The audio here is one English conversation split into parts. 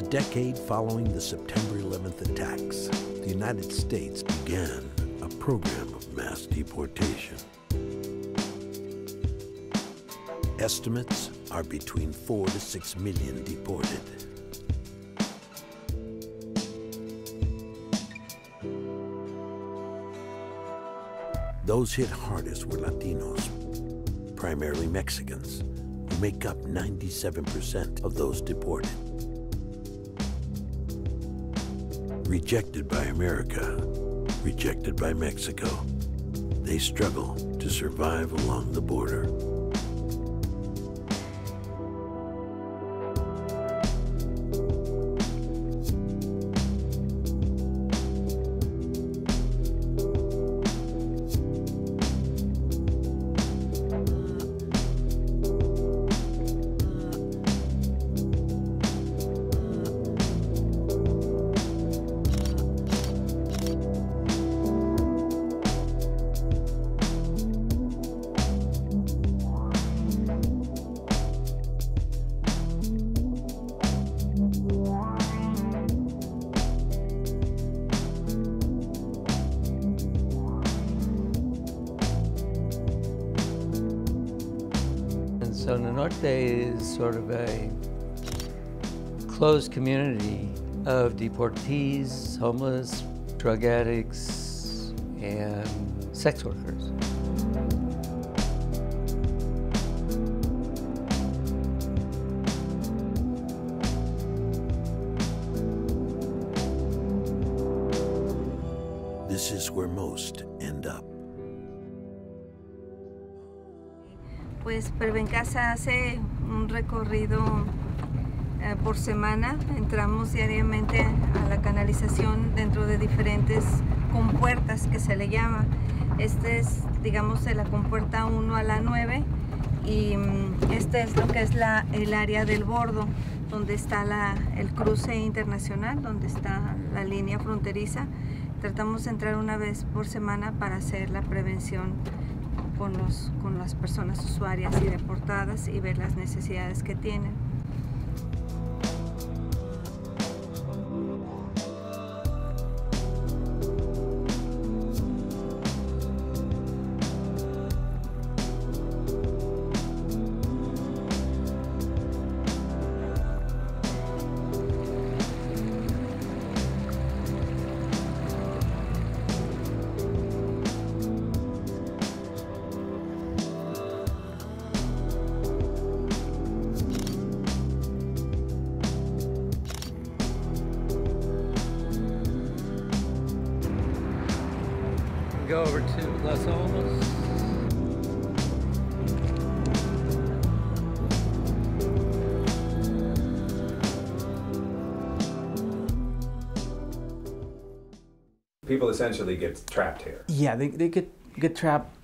The decade following the September 11th attacks, the United States began a program of mass deportation. Estimates are between 4 to 6 million deported. Those hit hardest were Latinos, primarily Mexicans, who make up 97% of those deported. Rejected by America, rejected by Mexico, they struggle to survive along the border. Community of deportees, homeless, drug addicts, and sex workers. This is where most end up. Pues Prevencasa hace un recorrido eh, por semana. Entramos diariamente a la canalización dentro de diferentes compuertas que se le llama. Este es, digamos, de la compuerta 1 a la 9 y mm, este es lo que es el área del bordo, donde está la, el cruce internacional, donde está la línea fronteriza. Tratamos de entrar una vez por semana para hacer la prevención con las personas usuarias y deportadas y ver las necesidades que tienen. Essentially get trapped here. Yeah, they, they get get trapped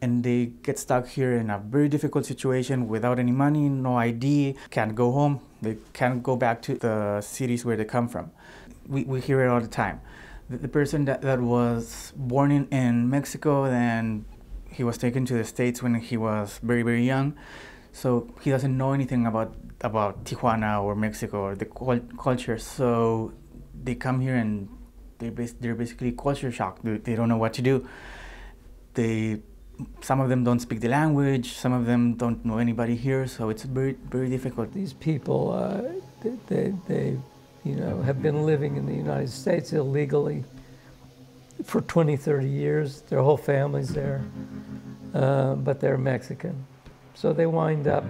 and they get stuck here in a very difficult situation without any money, no ID, can't go home, they can't go back to the cities where they come from. We, we hear it all the time. The, the person that, that was born in, in Mexico, then he was taken to the States when he was very, very young. So he doesn't know anything about, about Tijuana or Mexico or the cul- culture. So they come here and they they're basically culture shocked. They, they don't know what to do. They some of them don't speak the language. Some of them don't know anybody here. So it's very very difficult. These people, uh, they, they, they, you know, have been living in the United States illegally for 20, 30 years. Their whole family's there, uh, but they're Mexican. So they wind up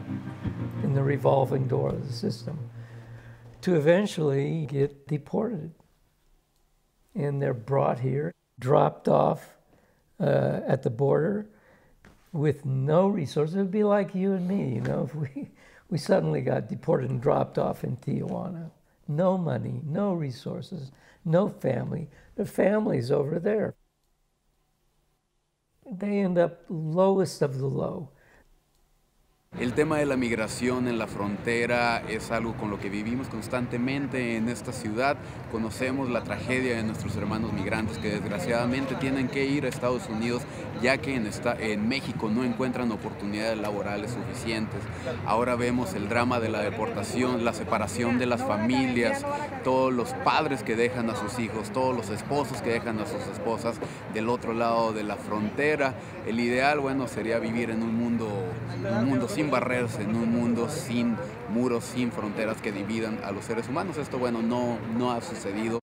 in the revolving door of the system to eventually get deported. And they're brought here, dropped off uh, at the border with no resources. It would be like you and me, you know, if we, we suddenly got deported and dropped off in Tijuana. No money, no resources, no family. The family's over there. They end up lowest of the low. El tema de la migración en la frontera es algo con lo que vivimos constantemente en esta ciudad. Conocemos la tragedia de nuestros hermanos migrantes que desgraciadamente tienen que ir a Estados Unidos ya que en, México no encuentran oportunidades laborales suficientes. Ahora vemos el drama de la deportación, la separación de las familias, todos los padres que dejan a sus hijos, todos los esposos que dejan a sus esposas del otro lado de la frontera. El ideal, bueno, sería vivir en un mundo, un mundo sin barreras, en un mundo sin muros, sin fronteras que dividan a los seres humanos. Esto, bueno, no, no ha sucedido.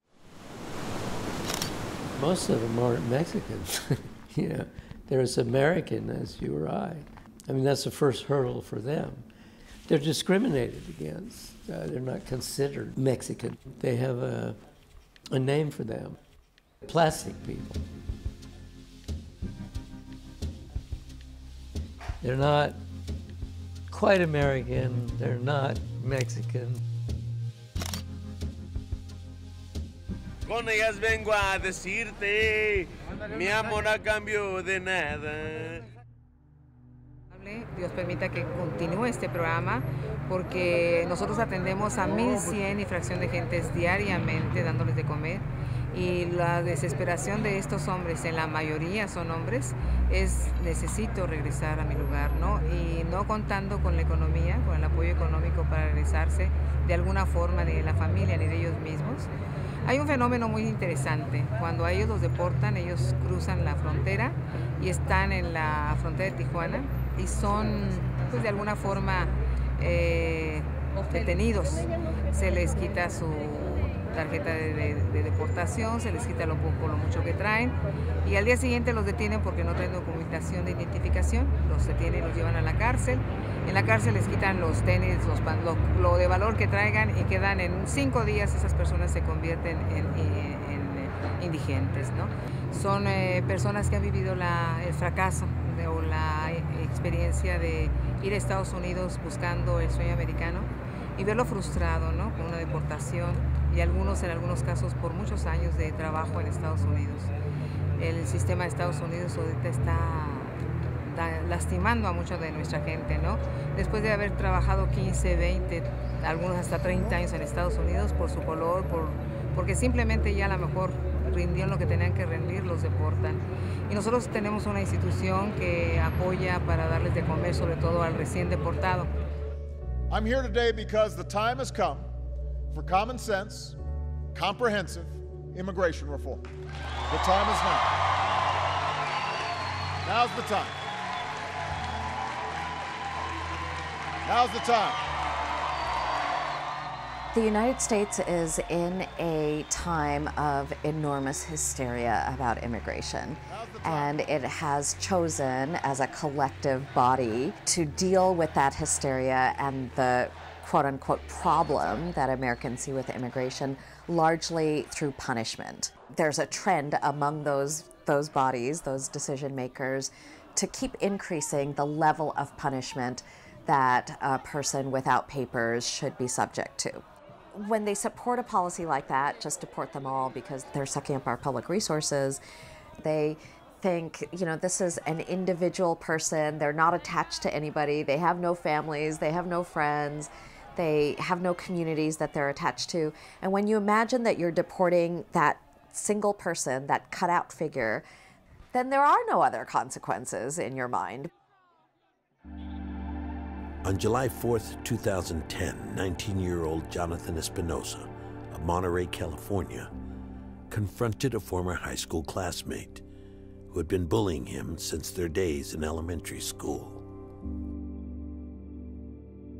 Most of them aren't Mexicans. you know, they're as American as you or I. I mean, that's the first hurdle for them. They're discriminated against. Uh, they're not considered Mexican. They have a, a name for them plastic people. They're not quite American, they're not Mexican. Con ellas vengo a decirte, mi amor a cambio de nada. Dios permita que continúe este programa porque nosotros atendemos a 1.100 y fracción de gentes diariamente dándoles de comer y la desesperación de estos hombres, en la mayoría son hombres, es necesito regresar a mi lugar, ¿no? Y no contando con la economía, con el apoyo económico para regresarse de alguna forma ni de la familia ni de ellos mismos. Hay un fenómeno muy interesante. Cuando a ellos los deportan, ellos cruzan la frontera y están en la frontera de Tijuana y son, pues de alguna forma, eh, detenidos. Se les quita su tarjeta de, deportación, se les quita lo poco, lo mucho que traen y al día siguiente los detienen porque no traen documentación de identificación, los detienen los llevan a la cárcel. En la cárcel les quitan los tenis, los, lo, lo de valor que traigan y quedan en cinco días esas personas se convierten en, indigentes. ¿no? Son eh, personas que han vivido la, el fracaso o la experiencia de ir a Estados Unidos buscando el sueño americano y verlo frustrado ¿no? con una deportación y algunos en algunos casos por muchos años de trabajo en Estados Unidos. El sistema de Estados Unidos ahorita está lastimando a mucha de nuestra gente, ¿no? Después de haber trabajado 15, 20, algunos hasta 30 años en Estados Unidos por su color, por, porque simplemente ya a lo mejor rindieron lo que tenían que rendir, los deportan. Y nosotros tenemos una institución que apoya para darles de comer, sobre todo al recién deportado. I'm here today because the time has come for common sense, comprehensive immigration reform. The time is now. Now's the time. Now's the time. The United States is in a time of enormous hysteria about immigration, and it has chosen as a collective body to deal with that hysteria and the quote unquote problem that Americans see with immigration largely through punishment. There's a trend among those, those bodies, those decision makers, to keep increasing the level of punishment that a person without papers should be subject to. When they support a policy like that, just deport them all because they're sucking up our public resources, they think, you know, this is an individual person, they're not attached to anybody, they have no families, they have no friends they have no communities that they're attached to. And when you imagine that you're deporting that single person, that cutout figure, then there are no other consequences in your mind. On July 4th, 2010, 19 year old Jonathan Espinoza of Monterey, California, confronted a former high school classmate who had been bullying him since their days in elementary school.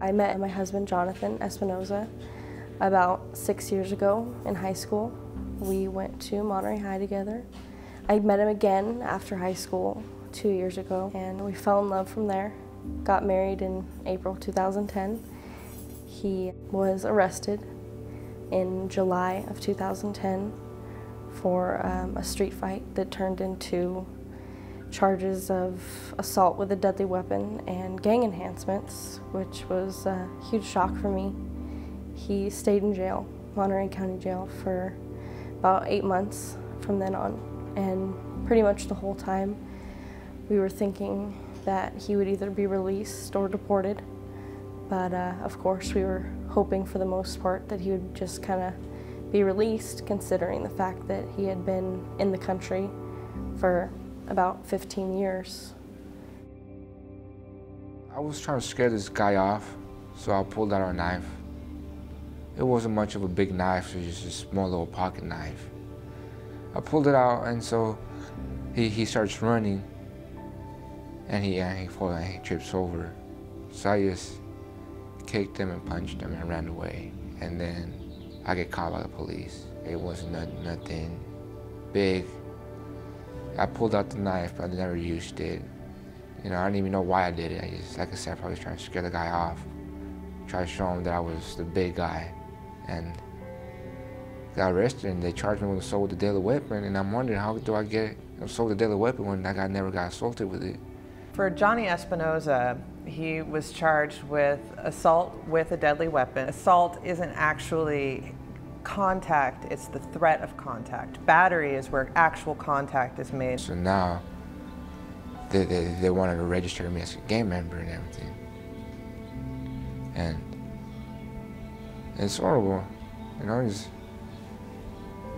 I met my husband, Jonathan Espinoza, about six years ago in high school. We went to Monterey High together. I met him again after high school two years ago, and we fell in love from there. Got married in April 2010. He was arrested in July of 2010 for um, a street fight that turned into charges of assault with a deadly weapon and gang enhancements, which was a huge shock for me. He stayed in jail, Monterey County Jail, for about eight months from then on. And pretty much the whole time, we were thinking that he would either be released or deported. But uh, of course, we were hoping for the most part that he would just kind of be released, considering the fact that he had been in the country for about 15 years. I was trying to scare this guy off, so I pulled out a knife. It wasn't much of a big knife, it was just a small little pocket knife. I pulled it out, and so he, he starts running, and he, and he falls and he trips over. So I just kicked him and punched him and ran away. And then I get caught by the police. It wasn't nothing big. I pulled out the knife, but I never used it. You know, I didn't even know why I did it. I just, like I said, I was trying to scare the guy off. Try to show him that I was the big guy. And got arrested and they charged me with assault with a deadly weapon. And I'm wondering how do I get assault with a deadly weapon when that guy never got assaulted with it. For Johnny Espinoza, he was charged with assault with a deadly weapon. Assault isn't actually contact, it's the threat of contact. Battery is where actual contact is made. So now they, they, they wanted to register me as a gang member and everything. And it's horrible, you know, it's,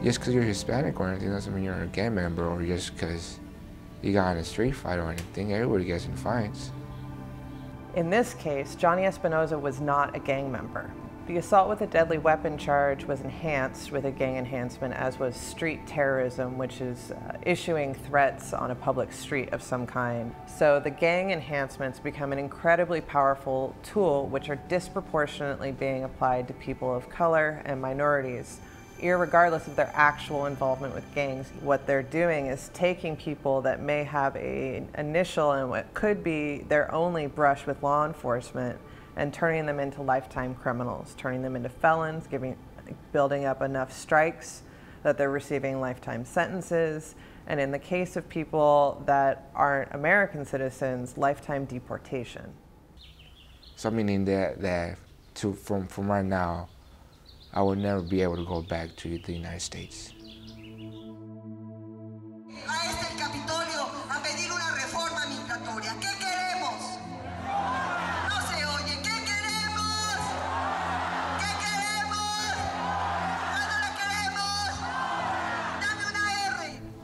just because you're Hispanic or anything doesn't mean you're a gang member or just because you got in a street fight or anything. Everybody gets in fights. In this case, Johnny Espinoza was not a gang member. The assault with a deadly weapon charge was enhanced with a gang enhancement, as was street terrorism, which is uh, issuing threats on a public street of some kind. So the gang enhancements become an incredibly powerful tool, which are disproportionately being applied to people of color and minorities regardless of their actual involvement with gangs. What they're doing is taking people that may have a initial and what could be their only brush with law enforcement and turning them into lifetime criminals, turning them into felons, giving, building up enough strikes that they're receiving lifetime sentences, and in the case of people that aren't American citizens, lifetime deportation. So meaning that that to from from right now, I would never be able to go back to the United States.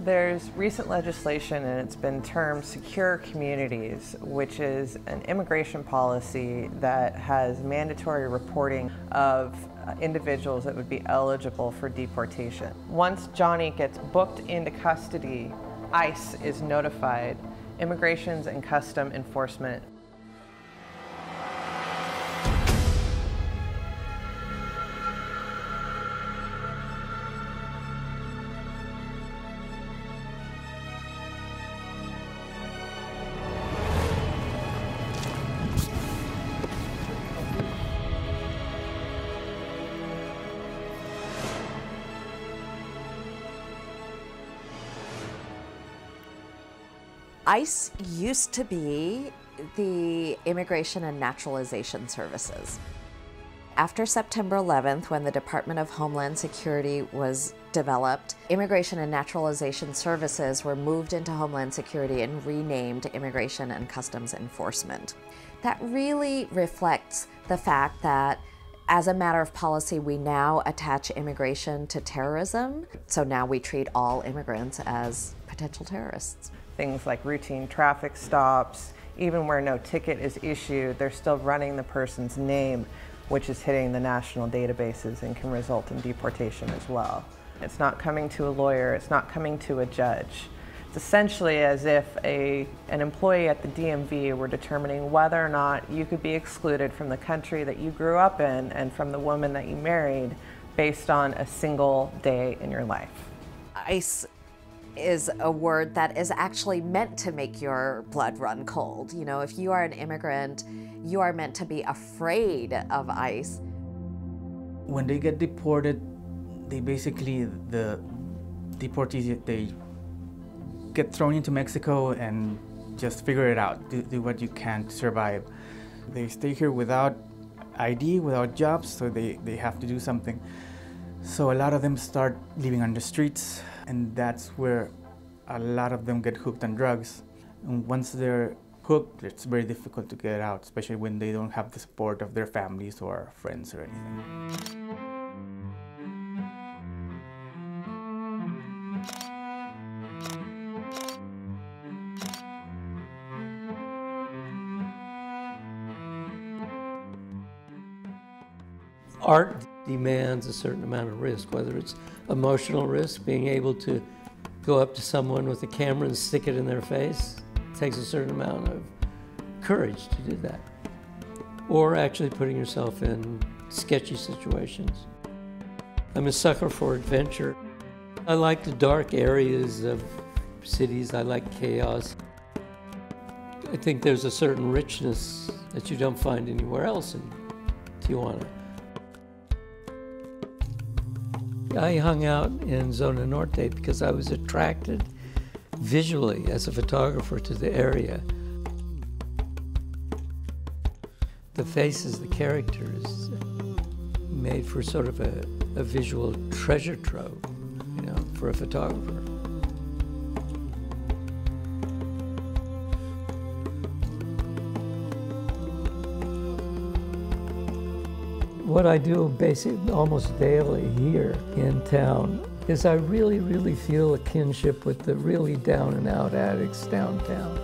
There's recent legislation and it's been termed Secure Communities, which is an immigration policy that has mandatory reporting of individuals that would be eligible for deportation. Once Johnny gets booked into custody, ICE is notified. Immigrations and Custom Enforcement ICE used to be the Immigration and Naturalization Services. After September 11th, when the Department of Homeland Security was developed, Immigration and Naturalization Services were moved into Homeland Security and renamed Immigration and Customs Enforcement. That really reflects the fact that as a matter of policy, we now attach immigration to terrorism. So now we treat all immigrants as potential terrorists things like routine traffic stops, even where no ticket is issued, they're still running the person's name, which is hitting the national databases and can result in deportation as well. It's not coming to a lawyer, it's not coming to a judge. It's essentially as if a, an employee at the DMV were determining whether or not you could be excluded from the country that you grew up in and from the woman that you married based on a single day in your life. ICE is a word that is actually meant to make your blood run cold. You know, if you are an immigrant, you are meant to be afraid of ICE. When they get deported, they basically, the deportees, they get thrown into Mexico and just figure it out, do, do what you can to survive. They stay here without ID, without jobs, so they, they have to do something. So a lot of them start living on the streets, and that's where a lot of them get hooked on drugs. And once they're hooked, it's very difficult to get out, especially when they don't have the support of their families or friends or anything. art demands a certain amount of risk, whether it's emotional risk, being able to go up to someone with a camera and stick it in their face, takes a certain amount of courage to do that. Or actually putting yourself in sketchy situations. I'm a sucker for adventure. I like the dark areas of cities, I like chaos. I think there's a certain richness that you don't find anywhere else in Tijuana. I hung out in Zona Norte because I was attracted visually as a photographer to the area. The faces, the characters made for sort of a, a visual treasure trove, you know, for a photographer. What I do basically almost daily here in town is I really, really feel a kinship with the really down and out addicts downtown.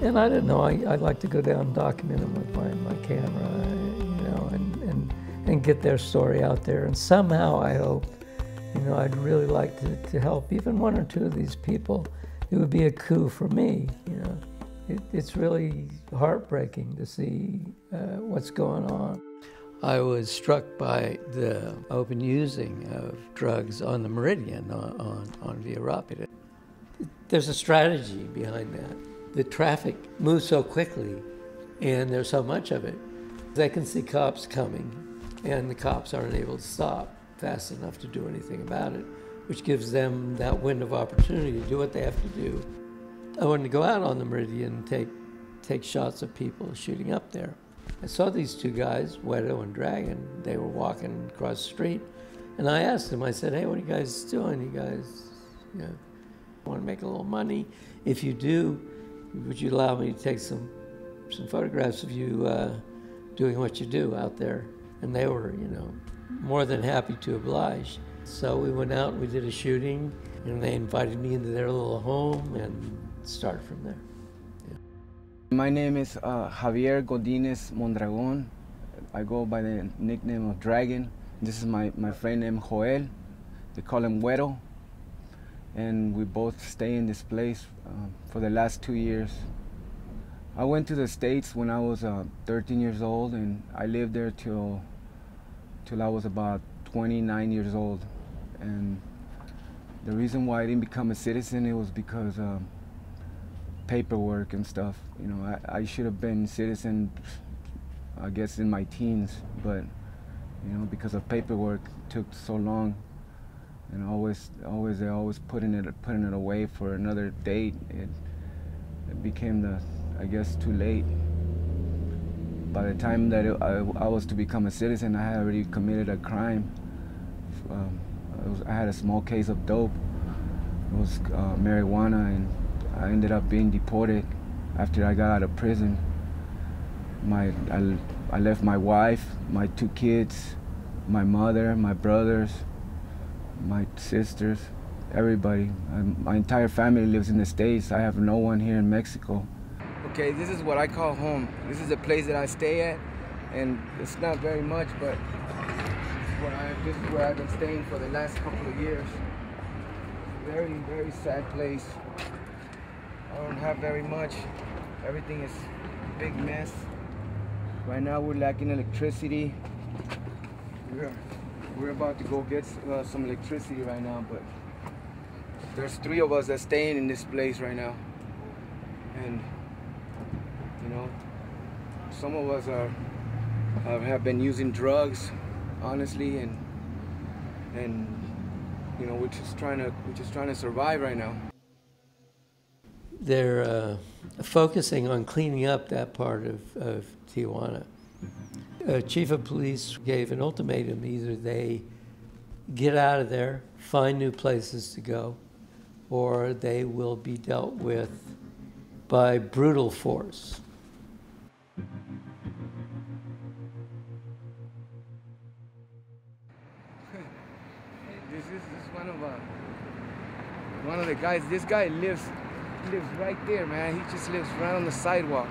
And I don't know, I, I like to go down and document them with my, my camera, you know, and, and, and get their story out there. And somehow I hope, you know, I'd really like to, to help even one or two of these people. It would be a coup for me, you know. It, it's really heartbreaking to see uh, what's going on. I was struck by the open using of drugs on the Meridian on, on, on Via Rapida. There's a strategy behind that. The traffic moves so quickly and there's so much of it. They can see cops coming and the cops aren't able to stop fast enough to do anything about it, which gives them that window of opportunity to do what they have to do I wanted to go out on the Meridian and take, take shots of people shooting up there. I saw these two guys, Güero and Dragon. They were walking across the street. And I asked them, I said, hey, what are you guys doing? You guys you know, want to make a little money? If you do, would you allow me to take some, some photographs of you uh, doing what you do out there? And they were, you know, more than happy to oblige. So we went out, we did a shooting, and they invited me into their little home, and start from there. Yeah. My name is uh, Javier Godinez Mondragon. I go by the nickname of Dragon. This is my, my friend named Joel. They call him Güero. And we both stay in this place uh, for the last two years. I went to the States when I was uh, 13 years old, and I lived there till, till I was about 29 years old. And the reason why I didn't become a citizen, it was because um, paperwork and stuff. You know, I, I should have been citizen, I guess, in my teens, but you know, because of paperwork, took so long, and always, always, they always putting it, putting it away for another date. It, it became the, I guess, too late. By the time that it, I, I, was to become a citizen, I had already committed a crime. Um, was, I had a small case of dope. It was uh, marijuana and I ended up being deported after I got out of prison. My, I, I left my wife, my two kids, my mother, my brothers, my sisters, everybody. I'm, my entire family lives in the States. I have no one here in Mexico. Okay, this is what I call home. This is the place that I stay at, and it's not very much, but I, this is where I've been staying for the last couple of years. Very, very sad place. I don't have very much. Everything is big mess. Right now we're lacking electricity. We're, we're about to go get uh, some electricity right now, but there's three of us that staying in this place right now. And, you know, some of us are have been using drugs, honestly, and and you know we're just trying to we're just trying to survive right now they're uh, focusing on cleaning up that part of, of Tijuana. Uh, chief of police gave an ultimatum either they get out of there, find new places to go, or they will be dealt with by brutal force. This is, this is one of uh, one of the guys. This guy lives lives right there, man. He just lives right on the sidewalk.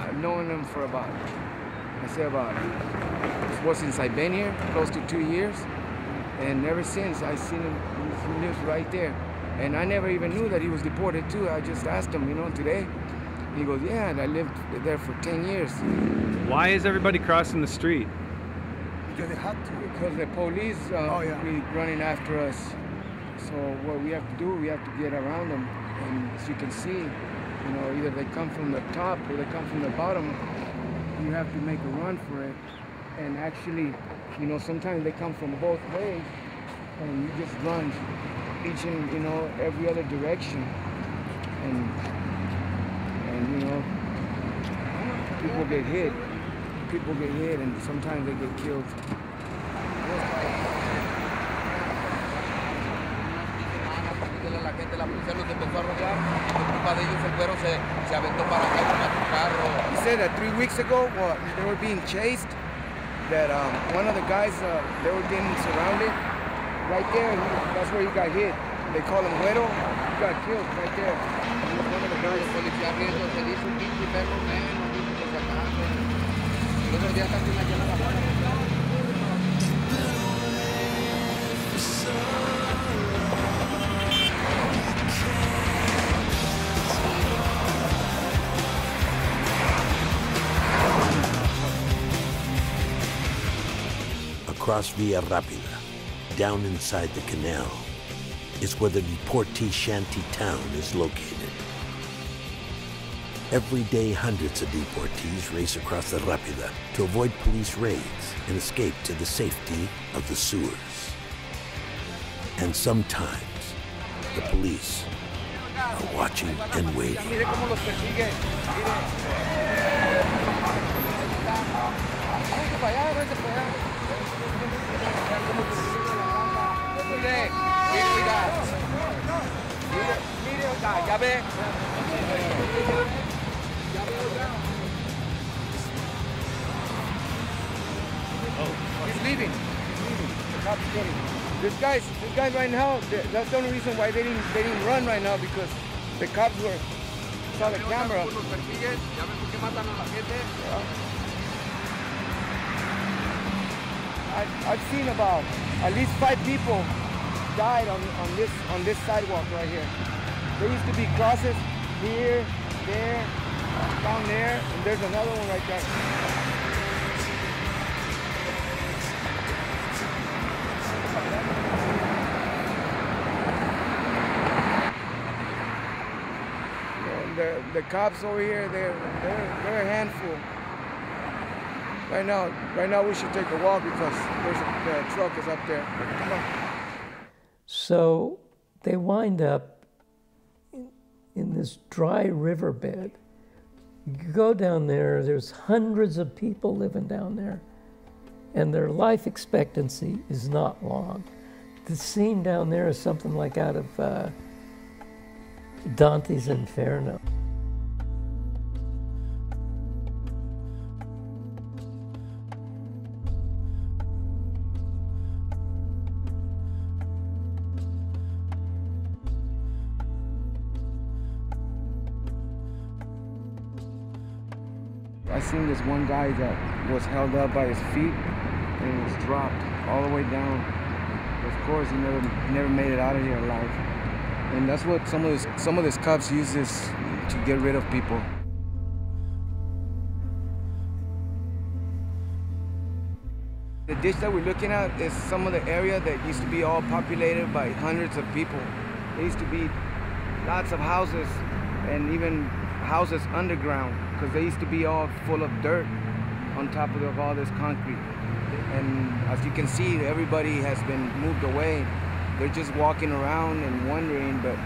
I've known him for about I say about well since I've been here, close to two years, and ever since I've seen him. He lives right there, and I never even knew that he was deported too. I just asked him, you know, today. He goes, yeah, and I lived there for 10 years. Why is everybody crossing the street? Because they have to. Because the police uh, Oh, yeah. be running after us. So what we have to do, we have to get around them. And as you can see, you know, either they come from the top or they come from the bottom. You have to make a run for it. And actually, you know, sometimes they come from both ways, and you just run each and, you know, every other direction. And and you know, people get hit. People get hit, and sometimes they get killed. La gente, la policía los empezó a rodear, por culpa de ellos el güero se, se aventó para acá con su carro. He said that three weeks ago, well, they were being chased. That um, one of the guys, uh, they were getting surrounded right there. he- that's where he got hit. They call him Güero. He got killed right there. He was one of the El guys. policía riendo, se le hizo un pinche perro menos, dijo que se acabe. El otro día casi me llena la puerta. Across Via Rapida, down inside the canal, is where the deportee shanty town is located. Every day, hundreds of deportees race across the Rapida to avoid police raids and escape to the safety of the sewers. And sometimes, the police are watching and waiting. Mire, mire, oiga, ya. He's leaving. He's leaving. The cops getting. This guy's, this guy right now, that's the only reason why they didn't, they didn't run right now because the cops were saw the camera. Los persiguen, ya ven por qué matan a la gente. I, I've seen about at least five people died on, on this on this sidewalk right here. There used to be crosses here, there, down there, and there's another one right there. The, the cops over here, they're, they're, they're a handful. Right now, right now we should take a walk because there's a, the truck is up there. So they wind up in, in this dry riverbed. You go down there, there's hundreds of people living down there, and their life expectancy is not long. The scene down there is something like out of uh, Dante's Inferno. This one guy that was held up by his feet and was dropped all the way down. Of course, he never never made it out of here alive. And that's what some of this some of these cops use this to get rid of people. The ditch that we're looking at is some of the area that used to be all populated by hundreds of people. There used to be lots of houses and even houses underground because they used to be all full of dirt on top of all this concrete. And as you can see, everybody has been moved away. They're just walking around and wondering, but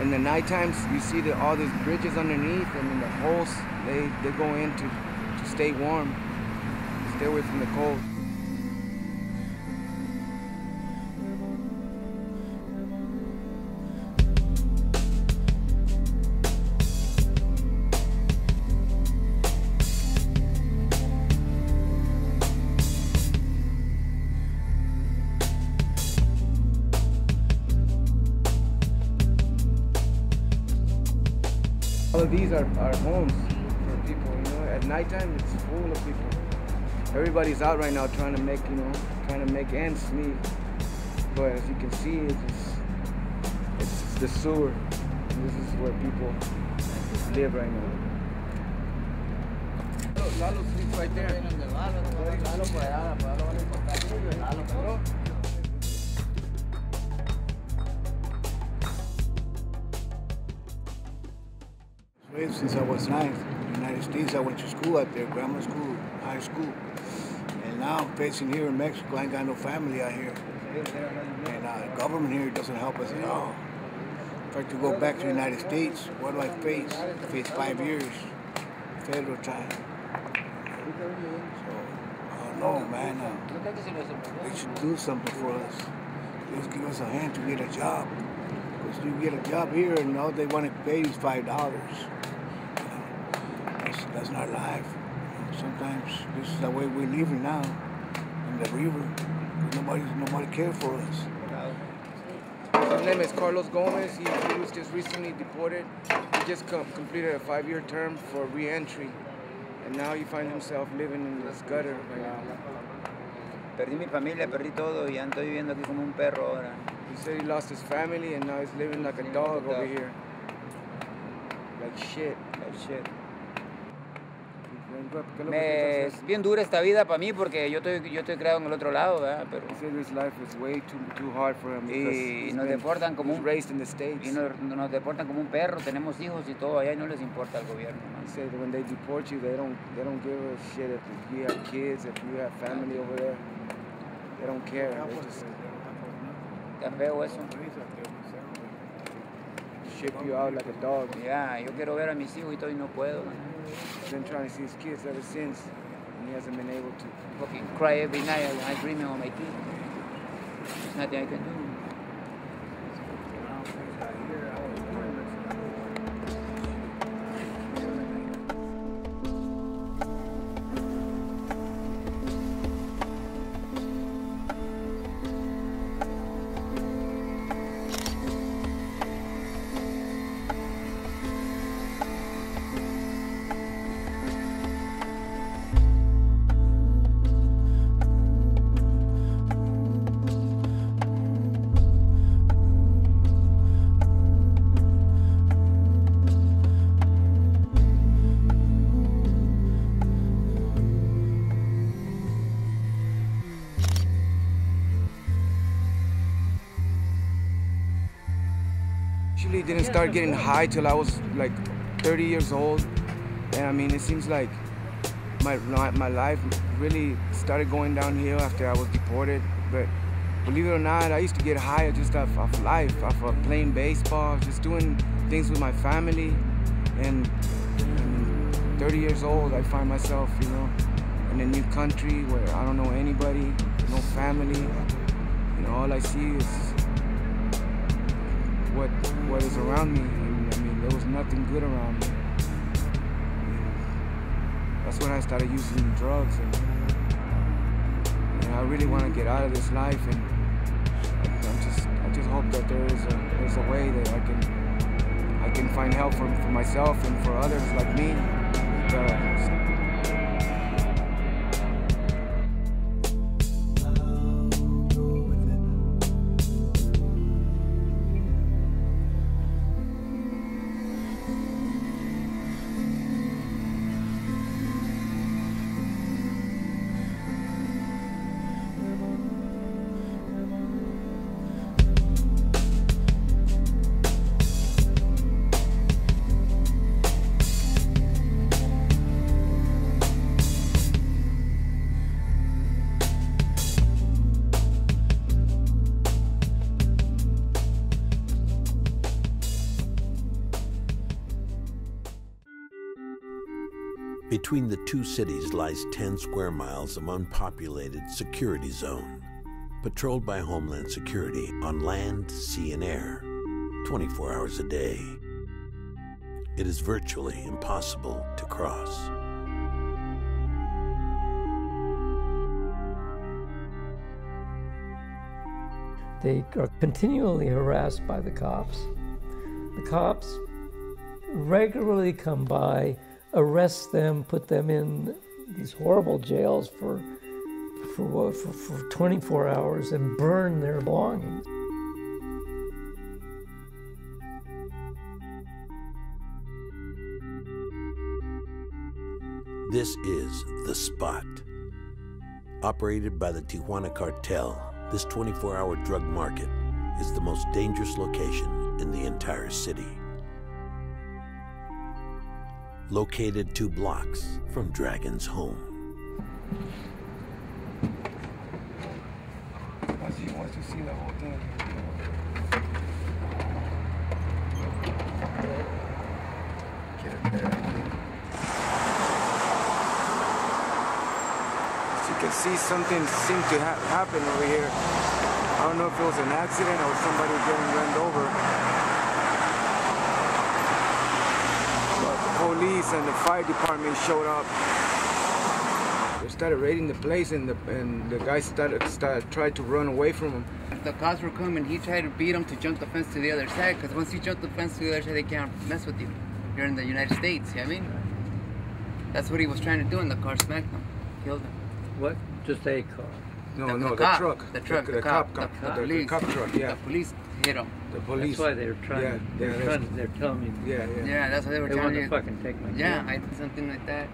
in the night times, you see the, all these bridges underneath and in the holes, they, they go in to, to stay warm, stay away from the cold. Homes for people, you know. At nighttime, it's full of people. Everybody's out right now trying to make, you know, trying to make ends meet. But as you can see, it's, it's the sewer. This is where people live right now. Lalo sleeps right there. Since I was nine in the United States. I went to school out there, grammar school, high school. And now I'm facing here in Mexico. I ain't got no family out here. And uh, the government here doesn't help us at all. If I to go back to the United States, what do I face? I face five years, federal time. So, I don't know, man. Uh, they should do something for us. Just give us a hand to get a job. Because you get a job here and all they want to pay is five dollars. That's, that's not life. Sometimes this is the way we're living now in the river. Nobody, nobody cares for us. His name is Carlos Gomez. He, he was just recently deported. He just com- completed a five-year term for re-entry, and now he finds himself living in this gutter right now. Perdí mi familia, perdí todo y ando viviendo aquí como un perro ahora. He said he lost his family and now he's living like a dog over here. Like shit. Like shit. ¿Qué es lo que bien dura esta vida para mí porque yo estoy, yo estoy creado en el otro lado, ¿verdad? Pero, He said his life is way too, too hard for him because y nos deportan como un raised in the States. y nos, nos deportan como un perro, tenemos hijos y todo allá y no les importa al gobierno. He said that when they deport you, they don't they don't give a shit if you have kids, if you have family over there. They don't care. They just Está feo eso. Ship you out like a dog. Ya, yo quiero ver a mis hijos y todo y no puedo. He's been trying to see his kids ever since, and he hasn't been able to. Fucking cry every night. I dreaming of my kids. There's nothing I can do. Actually, didn't start getting high till I was like 30 years old, and I mean, it seems like my my life really started going downhill after I was deported. But believe it or not, I used to get high just off, off life, off of playing baseball, just doing things with my family. And I mean, 30 years old, I find myself, you know, in a new country where I don't know anybody, no family. You know, all I see is what what is around me. And I mean, there was nothing good around me. That's when I started using drugs, and, and I really want to get out of this life. And I, I'm just I just hope that there is a there's a way that I can I can find help for, for myself and for others like me. Uh, Between the two cities lies 10 square miles of unpopulated security zone, patrolled by Homeland Security on land, sea, and air, 24 hours a day. It is virtually impossible to cross. They are continually harassed by the cops. The cops regularly come by, arrest them, put them in these horrible jails for for, for, for 24 hours and burn their belongings. This is The Spot. Operated by the Tijuana Cartel, this 24 hour drug market is the most dangerous location in the entire city. Located two blocks from Dragon's home. See something seemed to ha happen over here. I don't know if it was an accident or somebody getting run over. But the police and the fire department showed up. They started raiding the place, and the and the guy started, started tried to run away from him. The cops were coming. He tried to beat him to jump the fence to the other side. Because once you jump the fence to the other side, they can't mess with you. You're in the United States. You know what I mean? That's what he was trying to do, and the car smacked him, killed him. What? Just a car? No, The- no, the the, cop, truck. the truck, the, the cop, cop, cop, the the, the police. cop truck. Yeah, The police hit him. The police. That's why they're trying. Yeah, they're yeah, trying. that's- They're telling me. Yeah, yeah. Yeah, that's what they were They telling want to fucking take my Yeah. I something like that.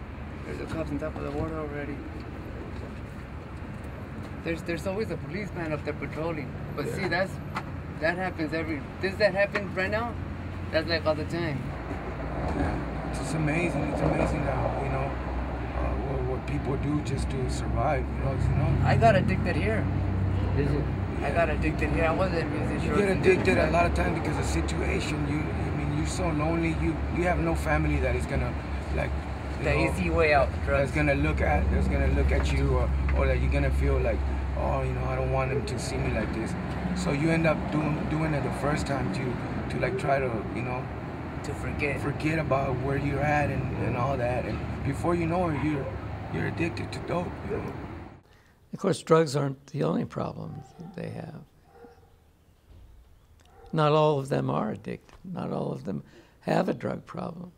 There's the cops on top of the water already. There's there's always a policeman up there patrolling. But see, that's that happens every. This that happens right now. That's like all the time. It's amazing. It's amazing how you know uh, what, what people do just to survive. You know, you know. I got addicted here. Is it? I got addicted here. I wasn't music. You get addicted a lot of times because of situation. You, I mean, you're so lonely. You, you have no family that is gonna, like, The know, easy way out. That's gonna look at, that's gonna look at you, or, or that you're gonna feel like, oh, you know, I don't want them to see me like this. So you end up doing, doing it the first time to, to like try to, you know, to forget, forget about where you're at and, and all that. And before you know it, you're, you're addicted to dope. You know. Of course, drugs aren't the only problem they have. Not all of them are addicted. Not all of them have a drug problem.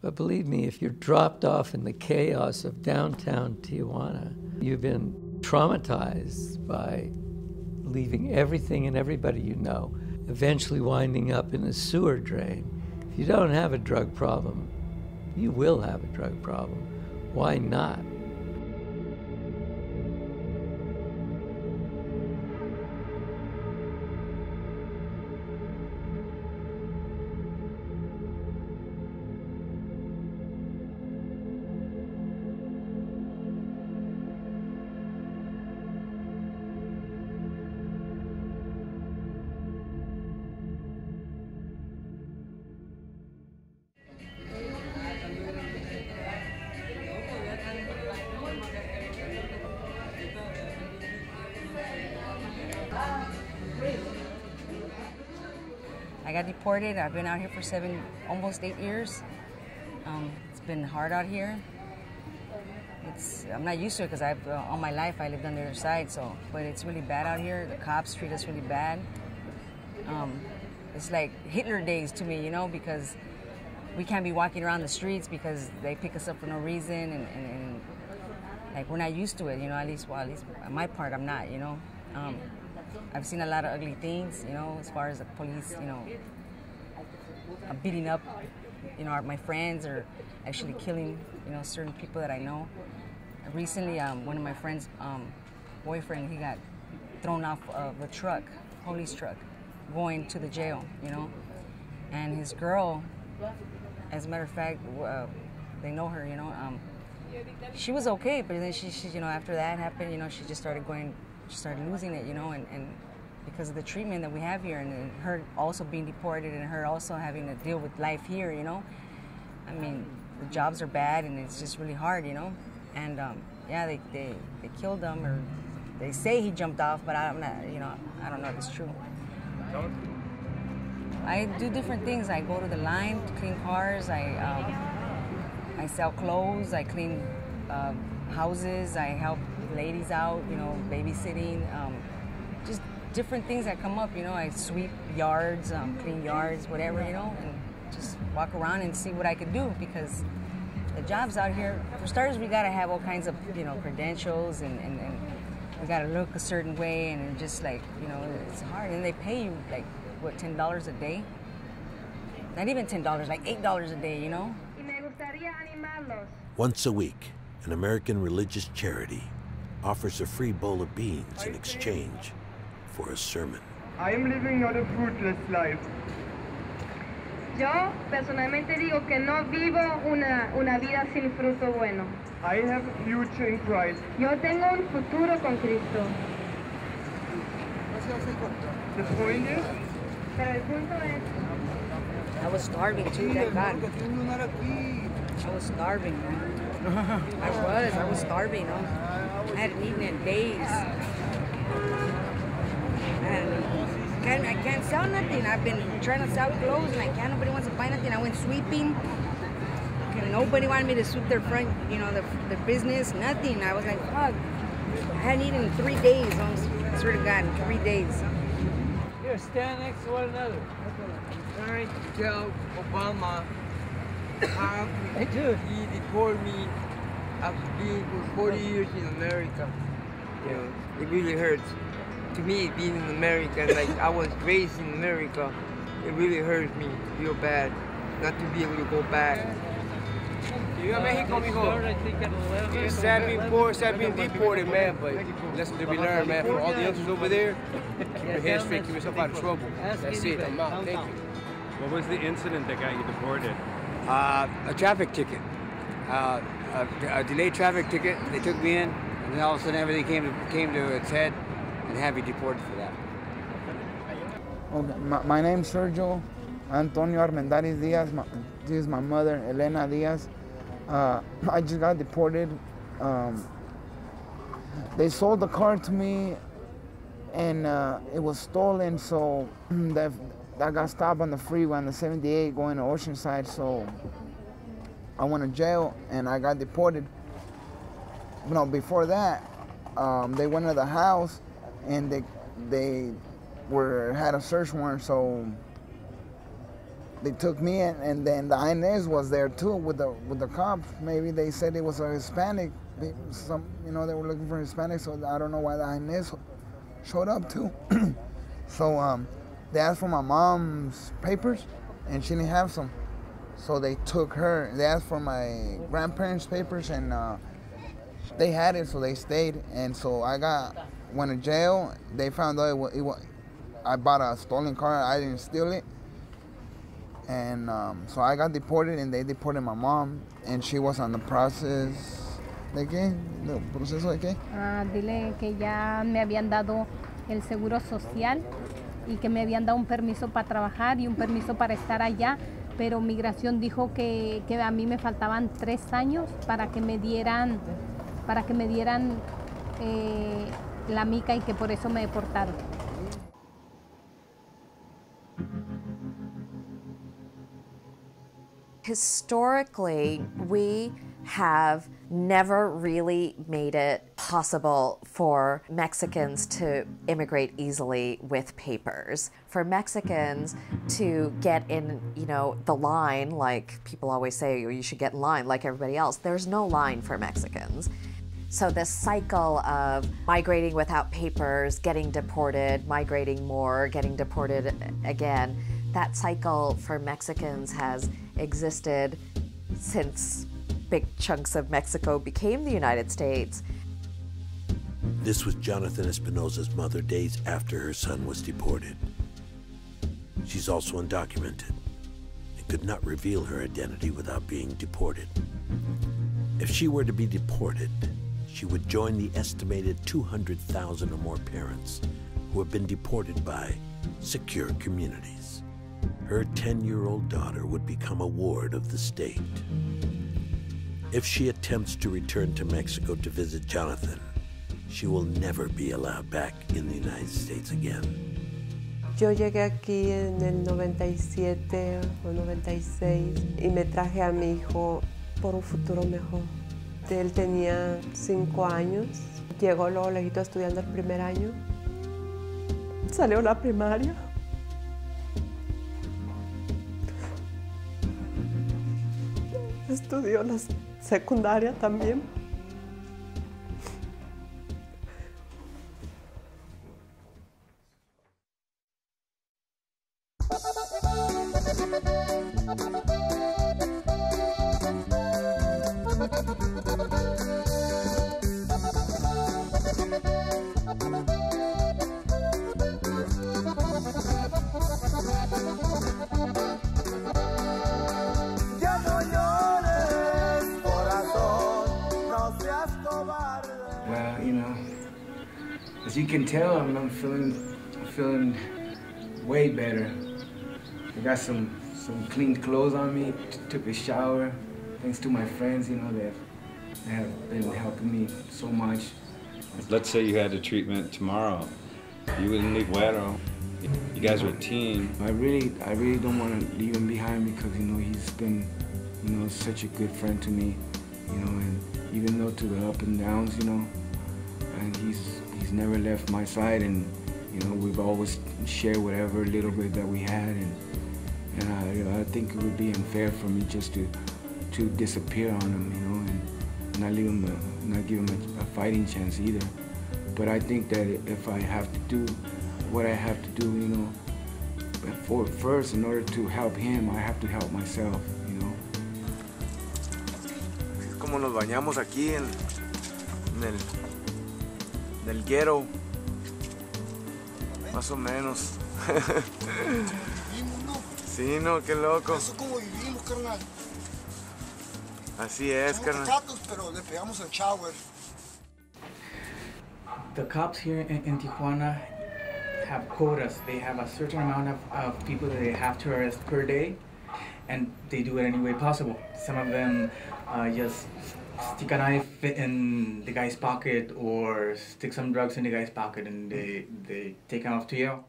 But believe me, if you're dropped off in the chaos of downtown Tijuana, you've been traumatized by leaving everything and everybody you know, eventually winding up in a sewer drain. If you don't have a drug problem, you will have a drug problem. Why not? Deported. I've been out here for seven, almost eight years. Um, it's been hard out here. It's I'm not used to it because I've uh, all my life I lived on the other side. So, but it's really bad out here. The cops treat us really bad. Um, it's like Hitler days to me, you know, because we can't be walking around the streets because they pick us up for no reason, and, and, and like we're not used to it, you know. At least, well, at least my part, I'm not, you know. Um, I've seen a lot of ugly things, you know, as far as the police, you know, uh, beating up, you know, my friends or actually killing, you know, certain people that I know. Recently, um, one of my friends' um, boyfriend, he got thrown off of a truck, police truck, going to the jail, you know. And his girl, as a matter of fact, uh, they know her, you know. Um, she was okay, but then she, she, you know, after that happened, you know, she just started going, she started losing it, you know, and, and because of the treatment that we have here, and her also being deported, and her also having to deal with life here, you know. I mean, the jobs are bad, and it's just really hard, you know. And um, yeah, they, they they killed him, or they say he jumped off, but I'm not, you know, I don't know if it's true. I do different things. I go to the line to clean cars. I um, I sell clothes. I clean um, houses. I help ladies out. You know, babysitting. Um, just different things that come up. You know, I sweep yards, um, clean yards, whatever. You know, and just walk around and see what I could do because the jobs out here, for starters, we gotta have all kinds of you know credentials and, and, and we gotta look a certain way and just like you know it's hard and they pay you like what ten dollars a day, not even ten dollars, like eight dollars a day, you know. Once a week, an American religious charity offers a free bowl of beans in exchange for a sermon. I am living not a fruitless life. Yo personalmente digo que no vivo una, una vida sin fruto bueno. I have a future in Christ. Yo tengo un futuro con Cristo. The point is, Pero el punto es, I was starving too, thank God. I was starving, man. I was, I was starving. Oh. I, was, I hadn't eaten in days. And can't, I can't sell nothing. I've been trying to sell clothes and I can't. Nobody wants to buy nothing. I went sweeping. And nobody wanted me to sweep their front, you know, their, their business, nothing. I was like, fuck. I hadn't eaten in three days. I swear to God, in three days. Here, stand next to one another. Trying to tell Obama how Hey, dude. he deported me after being for 40 years in America. You know, it really hurts. To me, being in America, like I was raised in America, it really hurts me real bad not to be able to go back. Viva Mexico, mijo. It's sad being poor, it's sad being deported, man, but lesson to be learned, man. For all the others over there, keep your head straight, keep yourself out of trouble. That's it, I'm out. Thank you. What was the incident that got you deported? Uh, a traffic ticket. Uh, a, a delayed traffic ticket. They took me in, and then all of a sudden everything came to, came to its head, and have you deported for that. Okay, my, my name's Sergio Antonio Armendariz Diaz. My, this is my mother, Elena Diaz. Uh, I just got deported. Um, they sold the car to me, and uh, it was stolen. So that I got stopped on the freeway on the 78 going to Oceanside. So I went to jail and I got deported. No, before that, um, they went to the house and they they were had a search warrant. So they took me in, and then the INS was there too with the with the cops. Maybe they said it was a Hispanic. Some you know they were looking for Hispanic, so I don't know why the INS showed up too. so um, they asked for my mom's papers, and she didn't have some. So they took her. They asked for my grandparents' papers, and uh, they had it, so they stayed. And so I got went to jail. They found out it was, it was I bought a stolen car. I didn't steal it. And um, so I got deported, and they deported my mom, and she was on the process. ¿De qué? ¿De proceso de qué? Ah, dile que ya me habían dado el seguro social y que me habían dado un permiso para trabajar y un permiso para estar allá, pero migración dijo que, que a mí me faltaban tres años para que me dieran, para que me dieran eh, la mica y que por eso me deportaron. Historically, we have never really made it possible for Mexicans to immigrate easily with papers. For Mexicans to get in, you know, the line, like people always say, oh, you should get in line like everybody else, there's no line for Mexicans. So this cycle of migrating without papers, getting deported, migrating more, getting deported again, that cycle for Mexicans has existed since big chunks of Mexico became the United States. This was Jonathan Espinoza's mother days after her son was deported. She's also undocumented and could not reveal her identity without being deported. If she were to be deported, she would join the estimated 200,000 or more parents who have been deported by secure communities. Her 10 year old daughter would become a ward of the state. If she attempts to return to Mexico to visit Jonathan, she will never be allowed back in the United States again. Yo llegué aquí en el 97 o 96 y me traje a mi hijo por un futuro mejor. Este, él tenía cinco años, llegó luego lejito estudiando el primer año, salió la primaria. Estudió la secundaria también. Got some, some clean clothes on me. took a shower, thanks to my friends. You know, that have been helping me so much. Let's say you had a treatment tomorrow. You wouldn't leave Güero. You guys are a team. I really, I really don't want to leave him behind because you know he's been, you know, such a good friend to me. You know, and even though to the up and downs, you know, and he's he's never left my side, and you know we've always shared whatever little bit that we had, and and I, you know, I think it would be unfair for me just to to disappear on him, you know, and not leave him, a, not give him a, a fighting chance either. But I think that if I have to do what I have to do, you know, for first in order to help him, I have to help myself, you know. Es como nos bañamos aquí en, en el, en el ghetto. Más o menos. sí, no, qué loco. Eso como vivimos, carnal. Así es, Somos carnal. tecatos, pero le pegamos el shower. The cops here in, in Tijuana have quotas. They have a certain amount of, of people that they have to arrest per day, and they do it any way possible. Some of them uh, just stick a knife in the guy's pocket or stick some drugs in the guy's pocket and they, they take him off to jail.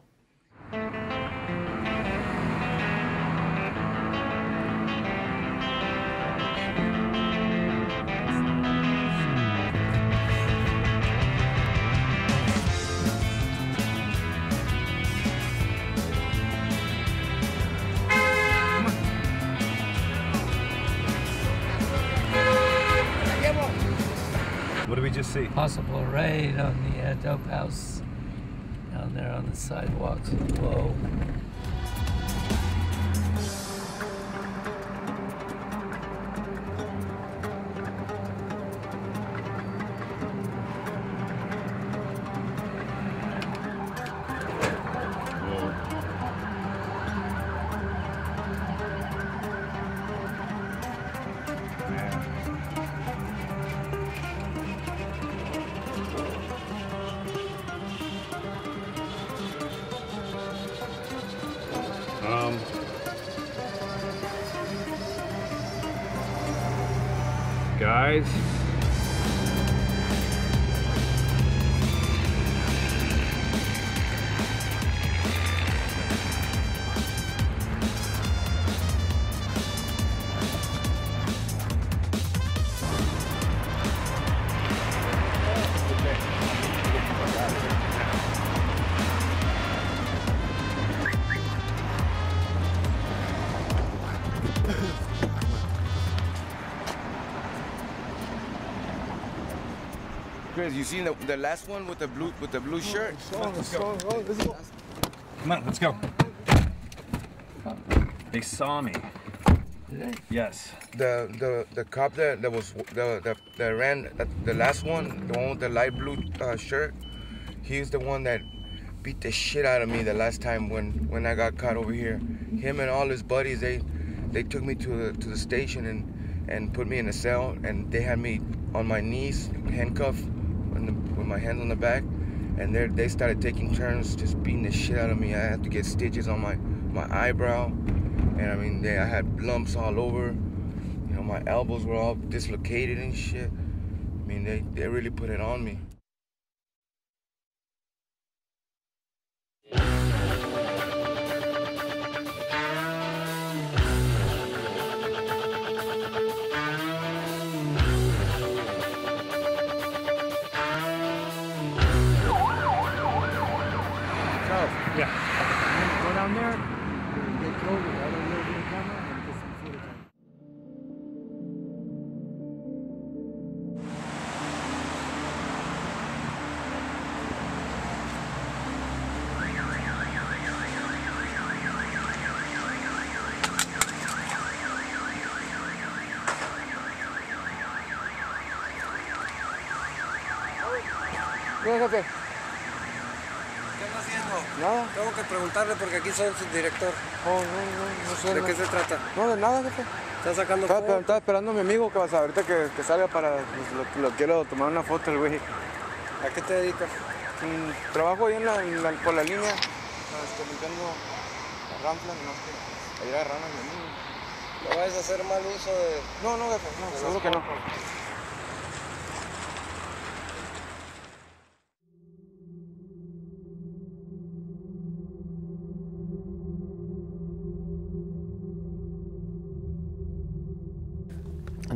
See? Possible raid on the uh, dope house down there on the sidewalks. Whoa. You seen the, the last one with the blue with the blue shirt? Let's go, let's go. come on, let's go. They saw me. Yes. The the the cop that that was the the that ran the last one, the one with the light blue uh, shirt. He's the one that beat the shit out of me the last time when when I got caught over here. Him and all his buddies, they they took me to the to the station and and put me in a cell and they had me on my knees, handcuffed, on the, with my hands on the back, and they they started taking turns just beating the shit out of me. I had to get stitches on my my eyebrow, and I mean they I had lumps all over. You know my elbows were all dislocated and shit. I mean they they really put it on me. Bien, jefe. ¿Qué anda haciendo? Nada. Tengo que preguntarle porque aquí soy su director. Oh, no, no, no sé. ¿De no. qué se trata? No, de nada, jefe. ¿Está sacando Estaba, foto? estaba esperando a mi amigo que vas a ahorita que, que salga para. pues, lo, lo quiero tomar una foto, el güey. ¿A qué te dedicas? Mm, trabajo ahí en la, en la- por la línea, este, limpiando la rampla, no sé. Ahí hay ranas de mí. ¿No vayas a hacer mal uso de.? No, no, jefe, no, de seguro que no.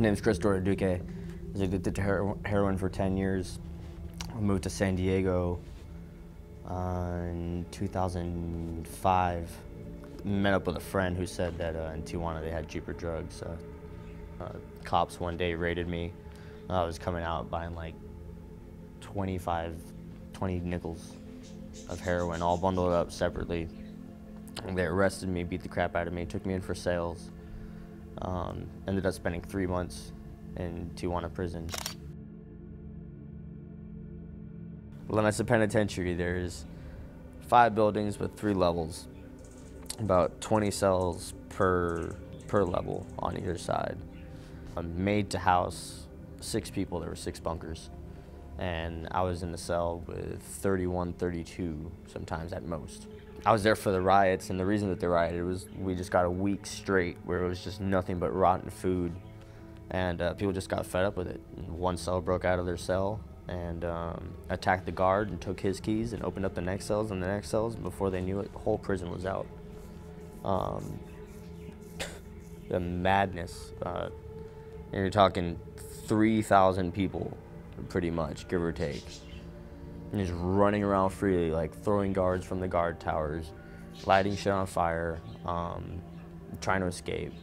Name is Chris Duque. I was addicted to hero- heroin for 10 years. I moved to San Diego uh, in 2005. Met up with a friend who said that uh, in Tijuana they had cheaper drugs. Uh, uh, cops one day raided me. I was coming out buying like 25, 20 nickels of heroin, all bundled up separately. And they arrested me, beat the crap out of me, took me in for sales. Um, ended up spending three months in Tijuana prison. La Mesa Penitentiary, there's five buildings with three levels, about 20 cells per, per level on either side. Um, made to house six people, there were six bunkers. And I was in the cell with 31, 32, sometimes at most. I was there for the riots, and the reason that they rioted was we just got a week straight where it was just nothing but rotten food, and uh, people just got fed up with it. One cell broke out of their cell and um, attacked the guard and took his keys and opened up the next cells and the next cells. And before they knew it, the whole prison was out. Um, the madness. Uh, you're talking 3,000 people, pretty much, give or take and just running around freely, like throwing guards from the guard towers, lighting shit on fire, um, trying to escape,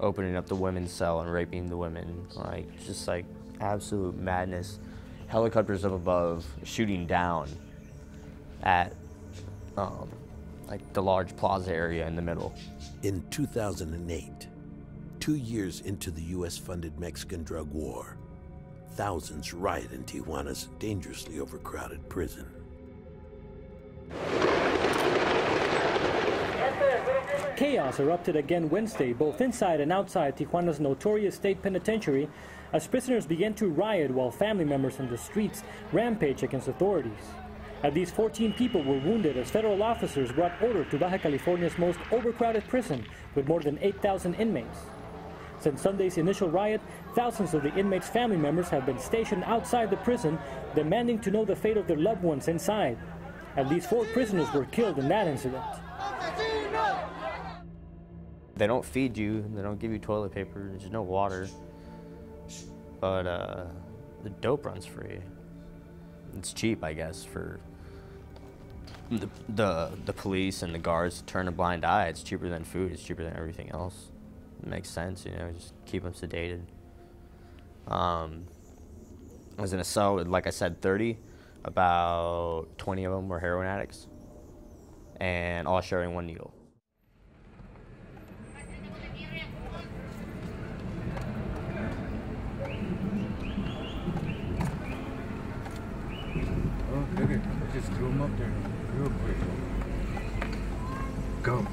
opening up the women's cell and raping the women, like just like absolute madness. Helicopters up above shooting down at um, like the large plaza area in the middle. In 2008, two years into the U.S. funded Mexican drug war, thousands riot in Tijuana's dangerously overcrowded prison. Chaos erupted again Wednesday, both inside and outside Tijuana's notorious state penitentiary, as prisoners began to riot while family members in the streets rampage against authorities. At least 14 people were wounded as federal officers brought order to Baja California's most overcrowded prison with more than 8,000 inmates. Since Sunday's initial riot, thousands of the inmates' family members have been stationed outside the prison, demanding to know the fate of their loved ones inside. At least four prisoners were killed in that incident. They don't feed you, they don't give you toilet paper, there's no water. But uh, the dope runs free. It's cheap, I guess, for the, the, the police and the guards to turn a blind eye. It's cheaper than food, it's cheaper than everything else. Makes sense, you know, just keep them sedated. Um, I was in a cell with, like I said, 30. About 20 of them were heroin addicts, and all sharing one needle. Oh, look I just threw him up there real quick. Go.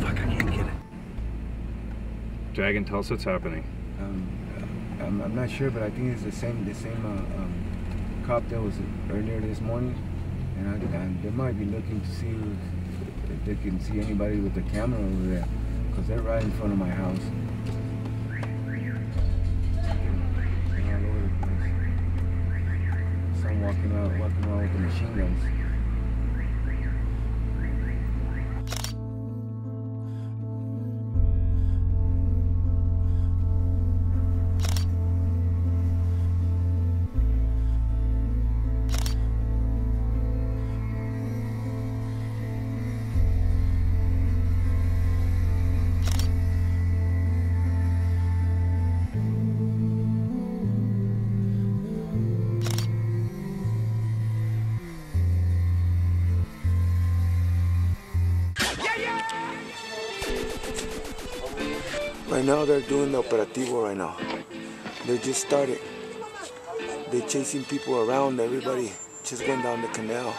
Fuck, I can't get it. Dragon, tell us what's happening. Um, I'm, I'm not sure, but I think it's the same the same uh, um, cop that was earlier this morning, and, I, they might be looking to see if, if they can see anybody with a camera over there, because they're right in front of my house. Some walking out, walking around with the machine guns. Now they're doing the operativo right now. They just started. They're chasing people around. Everybody just went down the canal.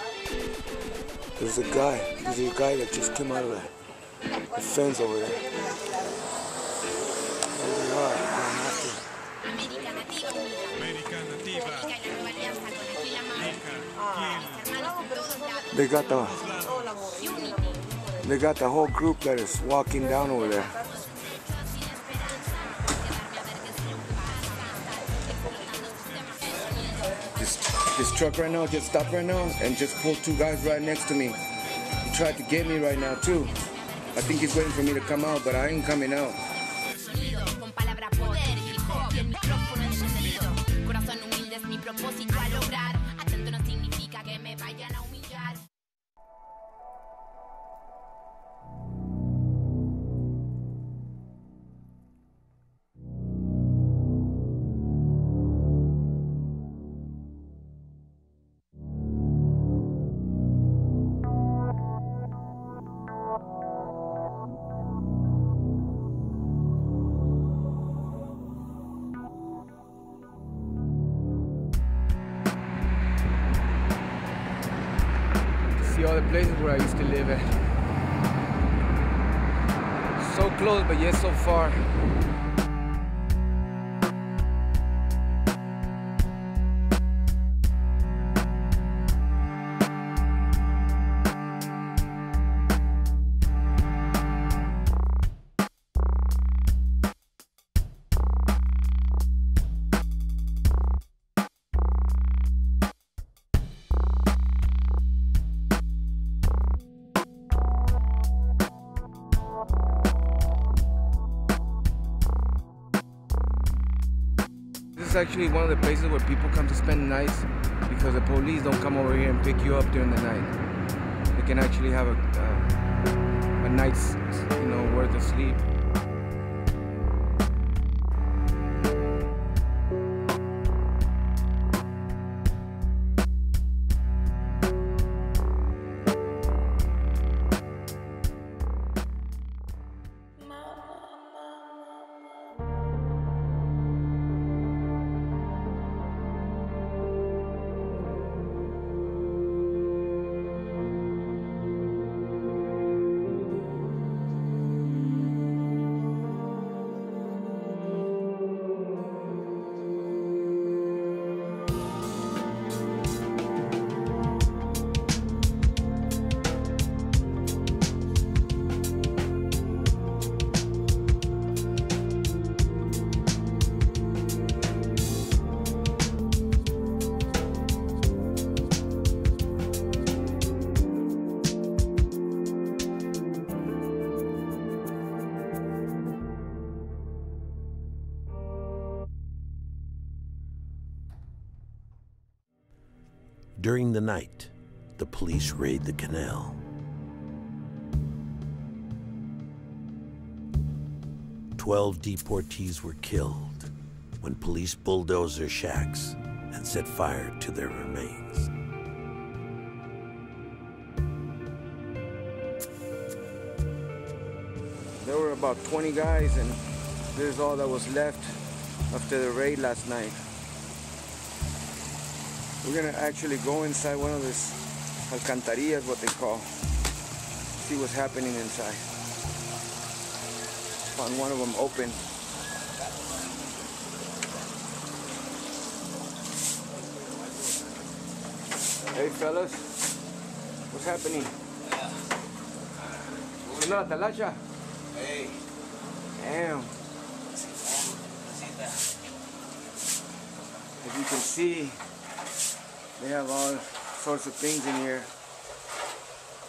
There's a guy. There's a guy that just came out of the, the fence over there. There they are, going after. They got the they got the whole group that is walking down over there. This, truck right now just stopped right now and just pulled two guys right next to me. He tried to get me right now too. I think he's waiting for me to come out, but I ain't coming out. See all the places where I used to live at. So close, but yet so far. Actually one of the places where people come to spend nights because the police don't come over here and pick you up during the night. They can actually have a, uh, a night's, you know, worth of sleep. Night, the police raid the canal. Twelve deportees were killed when police bulldozed their shacks and set fire to their remains. There were about 20 guys, and this is all that was left after the raid last night. We're gonna actually go inside one of these alcantarillas, what they call, see what's happening inside. Found one of them open. Hey fellas, what's happening? ¿Viendo la talacha? Hey. Damn. As you can see, they have all sorts of things in here.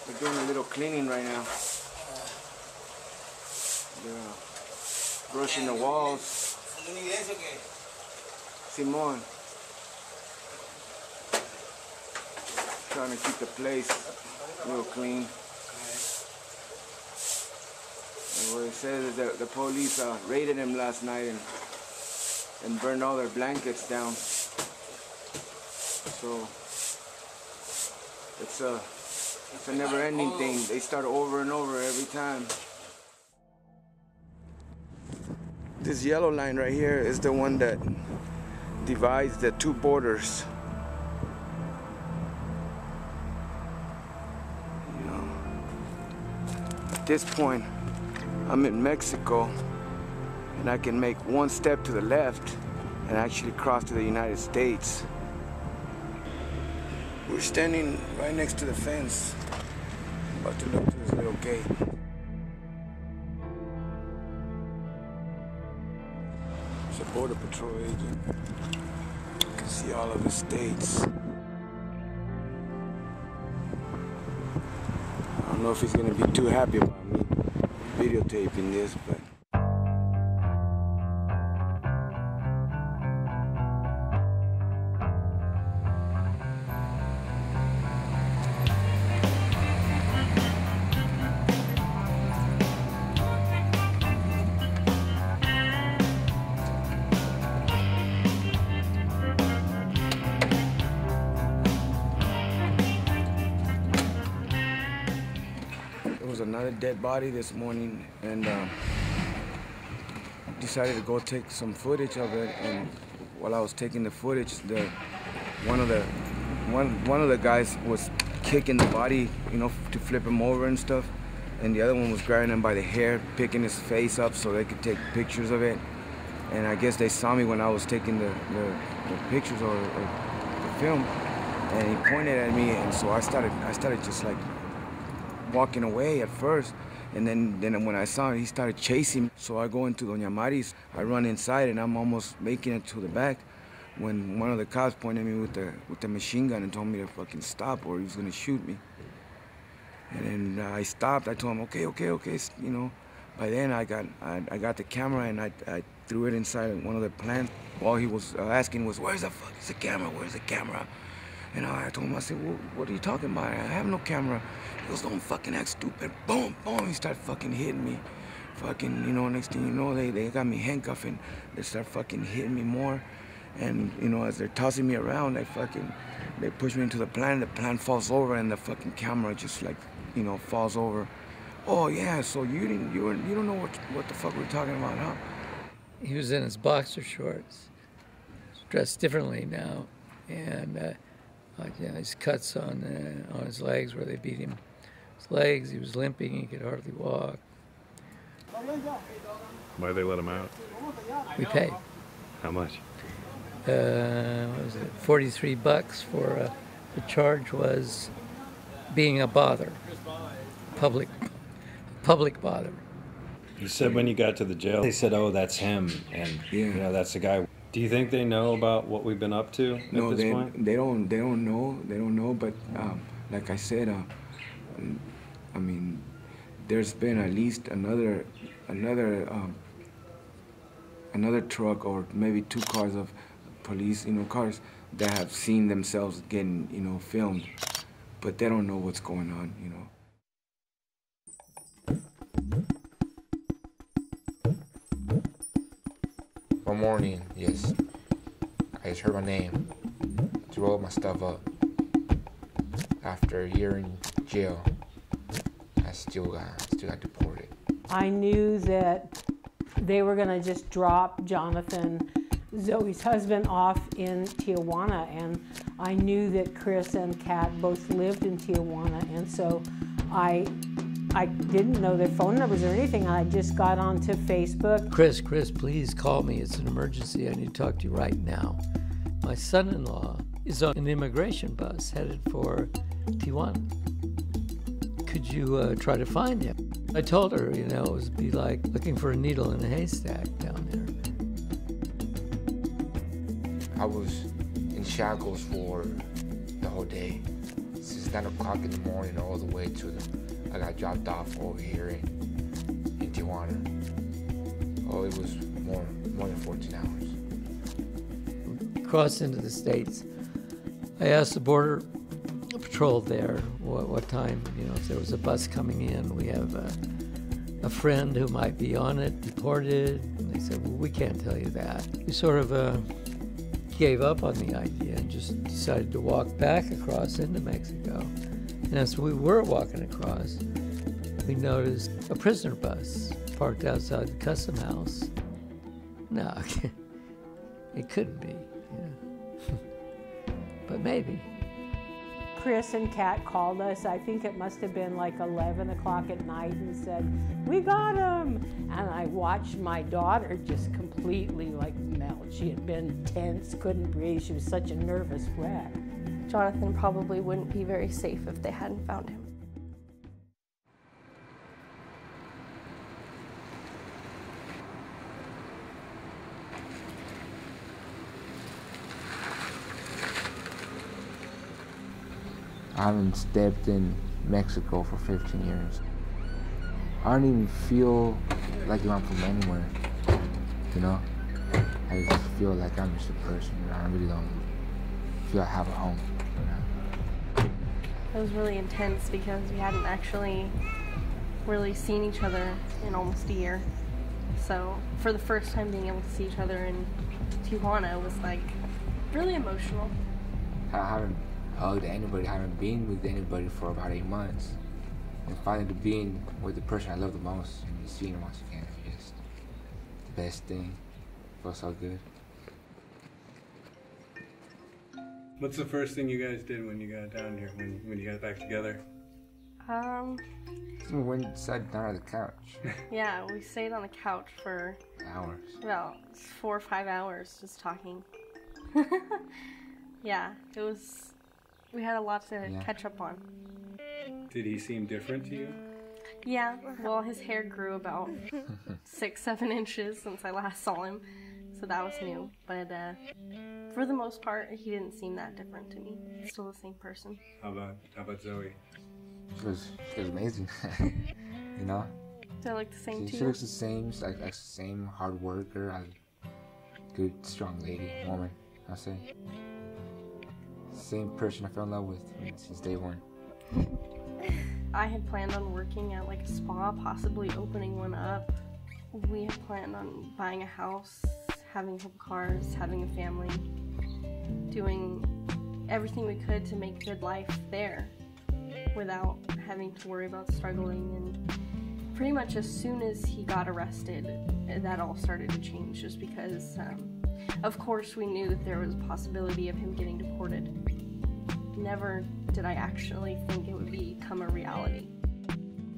They're doing a little cleaning right now. They're brushing the walls. Simon. Trying to keep the place real clean. And what it says is that the police uh, raided him last night and and burned all their blankets down. So it's a it's a never-ending thing. They start over and over every time. This yellow line right here is the one that divides the two borders. You know, at this point, I'm in Mexico, and I can make one step to the left and actually cross to the United States. We're standing right next to the fence, about to look through this little gate. It's a border patrol agent. You can see all of the states. I don't know if he's gonna be too happy about me videotaping this, but another dead body this morning, and um, decided to go take some footage of it. And while I was taking the footage, the one of the one one of the guys was kicking the body, you know, to flip him over and stuff, and the other one was grabbing him by the hair, picking his face up so they could take pictures of it. And I guess they saw me when I was taking the, the, the pictures or, or the film, and he pointed at me, and so I started I started just like walking away at first. And then, then when I saw him, he started chasing. Me. So I go into Doña Mari's. I run inside, and I'm almost making it to the back when one of the cops pointed at me with the with the machine gun and told me to fucking stop, or he was gonna shoot me. And then uh, I stopped. I told him, okay, okay, okay, you know. By then, I got I, I got the camera and I, I threw it inside one of the plants. All he was uh, asking was, "Where's the fuck is the camera? Where's the camera?" And I told him, I said, well, what are you talking about? I have no camera. Goes, don't fucking act stupid. Boom, boom. He started fucking hitting me. Fucking, you know, next thing you know, they, they got me handcuffing. They start fucking hitting me more. And, you know, as they're tossing me around, they fucking, they push me into the plant. The plant falls over and the fucking camera just like, you know, falls over. Oh, yeah, so you didn't, you, were, you don't know what, what the fuck we're talking about, huh? He was in his boxer shorts, dressed differently now, and uh, like you know, his cuts on uh, on his legs where they beat him. His legs, he was limping, he could hardly walk. Why they let him out? We paid. How much? Uh, what was it? Forty-three bucks for uh, the charge was being a bother, public, public bother. You said when you got to the jail, they said, "Oh, that's him," and you know that's the guy. Do you think they know about what we've been up to at No, this they, point? they don't. They don't know. They don't know. But um, like I said, uh, I mean, there's been at least another, another, um, another truck or maybe two cars of police, you know, cars that have seen themselves getting, you know, filmed, but they don't know what's going on, you know. One morning, yes, I just heard my name, threw all my stuff up. After a year in jail, I still got still got deported. I knew that they were going to just drop Jonathan, Zoe's husband, off in Tijuana. And I knew that Chris and Kat both lived in Tijuana. And so I, I didn't know their phone numbers or anything. I just got onto Facebook. Chris, Chris, please call me. It's an emergency. I need to talk to you right now. My son in law is on an immigration bus headed for Tijuana. Could you uh, try to find him? I told her, you know, it would be like looking for a needle in a haystack down there. I was in shackles for the whole day, since nine o'clock in the morning all the way to the. I got dropped off over here in, in Tijuana. Oh, it was more more than 14 hours. Crossed into the States. I asked the border patrol there what, what time, you know, if there was a bus coming in. We have a, a friend who might be on it, deported. And they said, well, we can't tell you that. We sort of uh, gave up on the idea and just decided to walk back across into Mexico. And as we were walking across, we noticed a prisoner bus parked outside the custom house. No, it couldn't be. But maybe. Chris and Kat called us. I think it must have been like 11 o'clock at night and said, We got him. And I watched my daughter just completely like melt. She had been tense, couldn't breathe. She was such a nervous wreck. Jonathan probably wouldn't be very safe if they hadn't found him. I haven't stepped in Mexico for 15 years. I don't even feel like I'm from anywhere, you know? I just feel like I'm just a person, you know? I really don't feel I have a home. It was really intense because we hadn't actually really seen each other in almost a year. So for the first time being able to see each other in Tijuana was like really emotional. I haven't hugged anybody, I haven't been with anybody for about eight months. And finally being with the person I love the most and seeing him once again is just the best thing. Feels so good. What's the first thing you guys did when you got down here, when, when you got back together? Um, We went sat down on the couch. yeah, we stayed on the couch for Hours. about four or five hours just talking. yeah, it was. We had a lot to Yeah. catch up on. Did he seem different to you? Yeah, well, his hair grew about six, seven inches since I last saw him, so that was new. But uh, for the most part, he didn't seem that different to me. Still the same person. How about how about Zoe? She was, she was amazing. you know? Do I look the same She, to she looks the same. She's like, like the same hard worker, a good, strong lady, woman. I say. Same person I fell in love with since day one. I had planned on working at like a spa, possibly opening one up. We had planned on buying a house, having cars, having a family, doing everything we could to make good life there without having to worry about struggling. And pretty much as soon as he got arrested, that all started to change just because, um, of course, we knew that there was a possibility of him getting deported. Never did I actually think it would become a reality.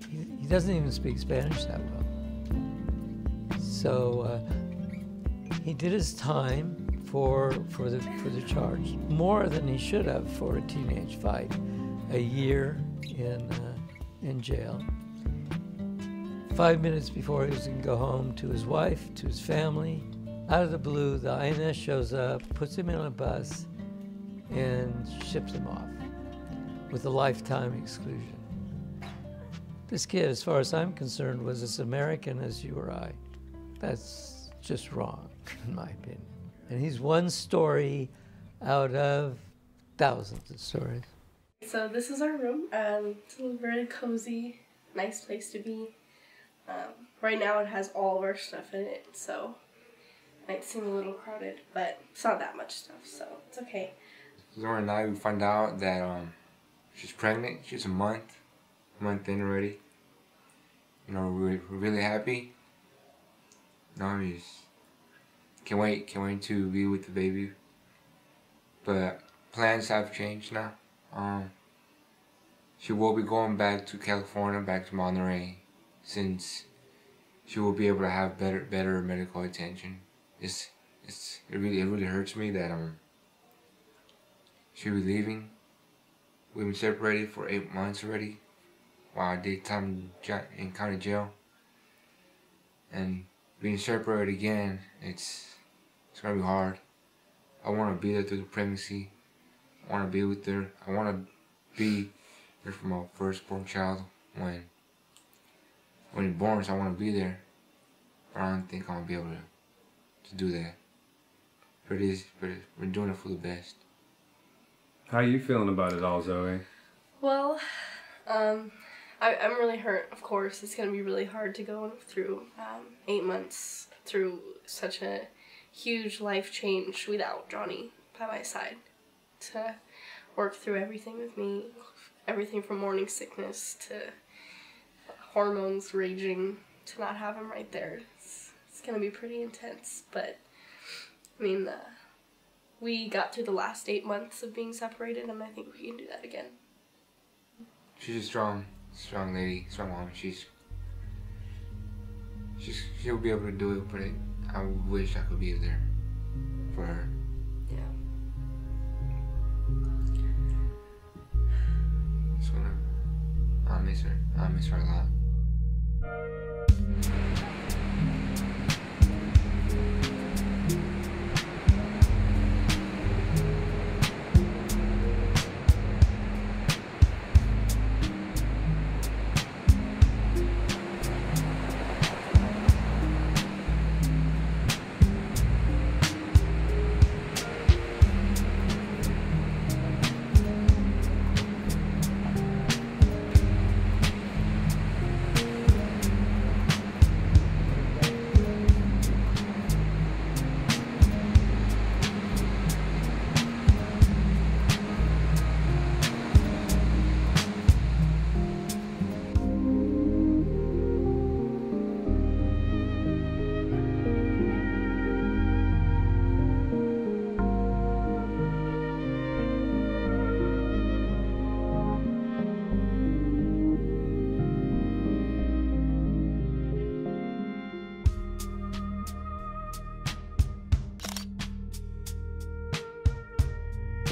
He, he doesn't even speak Spanish that well. So uh, he did his time for for the for the charge more than he should have for a teenage fight. A year in uh, in jail. Five minutes before he was going to go home to his wife, to his family, out of the blue, the INS shows up, puts him in a bus, and ships him off with a lifetime exclusion. This kid, as far as I'm concerned, was as American as you or I. That's just wrong, in my opinion. And he's one story out of thousands of stories. So this is our room. Um, it's a very cozy, nice place to be. Um, right now it has all of our stuff in it, so it might seem a little crowded, but it's not that much stuff, so it's okay. Laura and I, we find out that um, she's pregnant. She's a month, month in already. You know, we're, we're really happy. Know, we just can't wait, can't wait to be with the baby. But plans have changed now. Um, she will be going back to California, back to Monterey, since she will be able to have better, better medical attention. It's, it's, it really, it really hurts me that um, she'll be leaving. We've been separated for eight months already while I did time in county jail. And being separated again, it's it's gonna be hard. I wanna be there through the pregnancy. I wanna be with her. I wanna be there for my firstborn child when when he's born, so I wanna be there. But I don't think I'm gonna be able to, to do that. But it is but we're doing it for the best. How you feeling about it all, Zoe? Well, um, I, I'm really hurt, of course. It's going to be really hard to go through um, eight months through such a huge life change without Johnny by my side. To work through everything with me, everything from morning sickness to hormones raging, to not have him right there. It's, it's gonna be pretty intense. But I mean, uh, we got through the last eight months of being separated, and I think we can do that again. She's a strong, strong lady, strong woman. She's, she's, she'll be able to do it, but it, I wish I could be there for her. Yeah. Wanna, I miss her. I miss her a lot.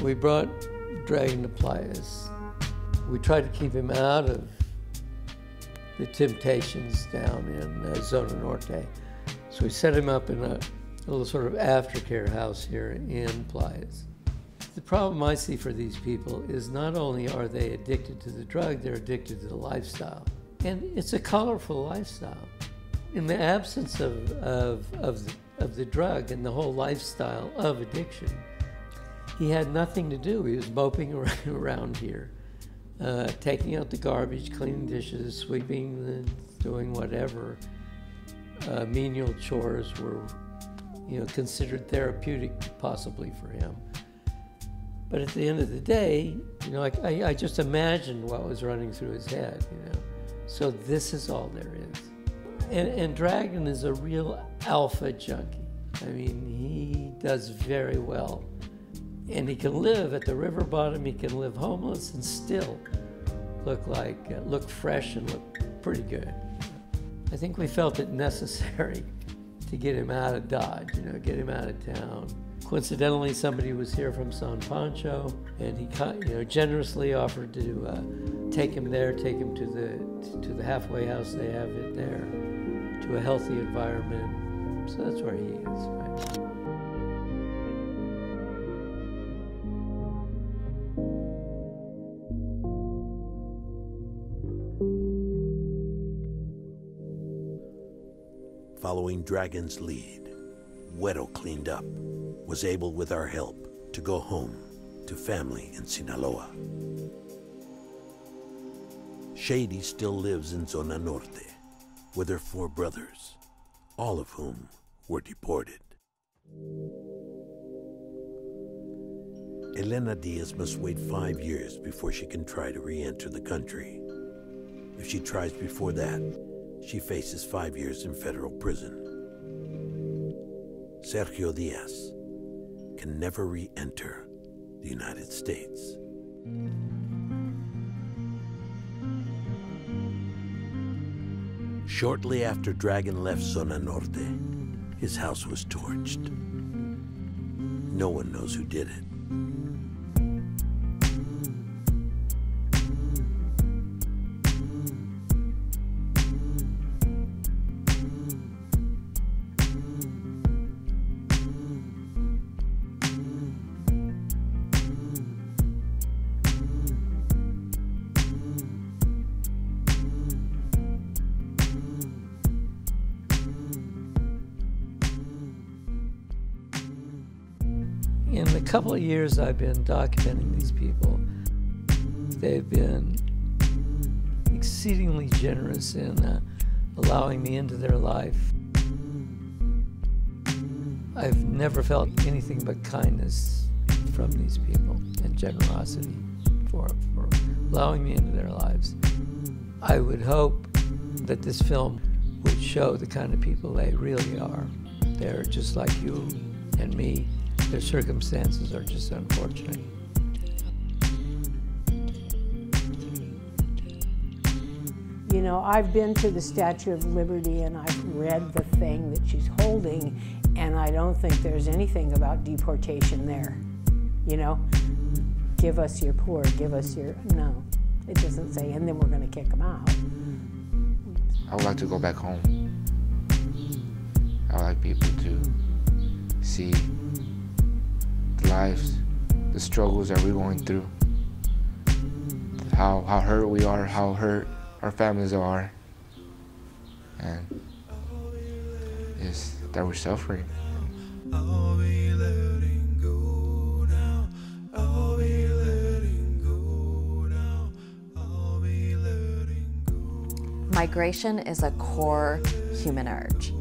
We brought Dragon to Playas. We tried to keep him out of the temptations down in uh, Zona Norte. So we set him up in a, a little sort of aftercare house here in Playas. The problem I see for these people is not only are they addicted to the drug, they're addicted to the lifestyle. And it's a colorful lifestyle. In the absence of, of, of, the, of the drug and the whole lifestyle of addiction, he had nothing to do. He was moping around here, uh, taking out the garbage, cleaning dishes, sweeping, doing whatever. Uh, menial chores were, you know, considered therapeutic possibly for him. But at the end of the day, you know, I, I, I just imagined what was running through his head, you know. So this is all there is. And, and Dragon is a real alpha junkie. I mean, he does very well and he can live at the river bottom. He can live homeless and still look like uh, look fresh and look pretty good. I think we felt it necessary to get him out of Dodge, you know, get him out of town. Coincidentally, somebody was here from San Pancho, and he, you know, generously offered to uh, take him there, take him to the to the halfway house they have it there, to a healthy environment. So that's where he is. Right? Following Dragon's lead, Güero cleaned up, was able with our help to go home to family in Sinaloa. Shady still lives in Zona Norte with her four brothers, all of whom were deported. Elena Diaz must wait five years before she can try to re enter the country. If she tries before that, she faces five years in federal prison. Sergio Diaz can never re enter the United States. Shortly after Dragon left Zona Norte, his house was torched. No one knows who did it. Years I've been documenting these people, they've been exceedingly generous in uh, allowing me into their life. I've never felt anything but kindness from these people and generosity for, for allowing me into their lives. I would hope that this film would show the kind of people they really are. They're just like you and me. Their circumstances are just unfortunate. You know, I've been to the Statue of Liberty and I've read the thing that she's holding, and I don't think there's anything about deportation there. You know, give us your poor, give us your. No, it doesn't say, and then we're going to kick them out. I would like to go back home. I would like people to see the lives, the struggles that we're going through, how, how hurt we are, how hurt our families are, and is that we're suffering. Migration is a core human urge,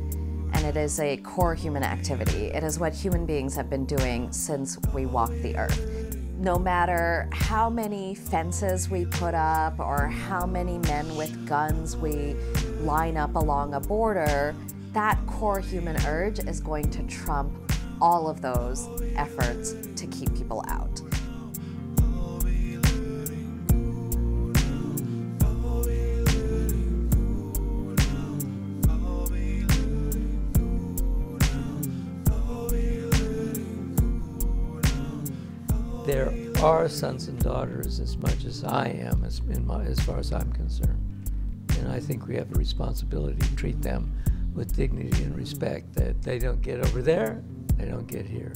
and it is a core human activity. It is what human beings have been doing since we walked the earth. No matter how many fences we put up or how many men with guns we line up along a border, that core human urge is going to trump all of those efforts to keep people out. Are sons and daughters as much as I am, as, my, as far as I'm concerned. And I think we have a responsibility to treat them with dignity and respect that they don't get over there, they don't get here.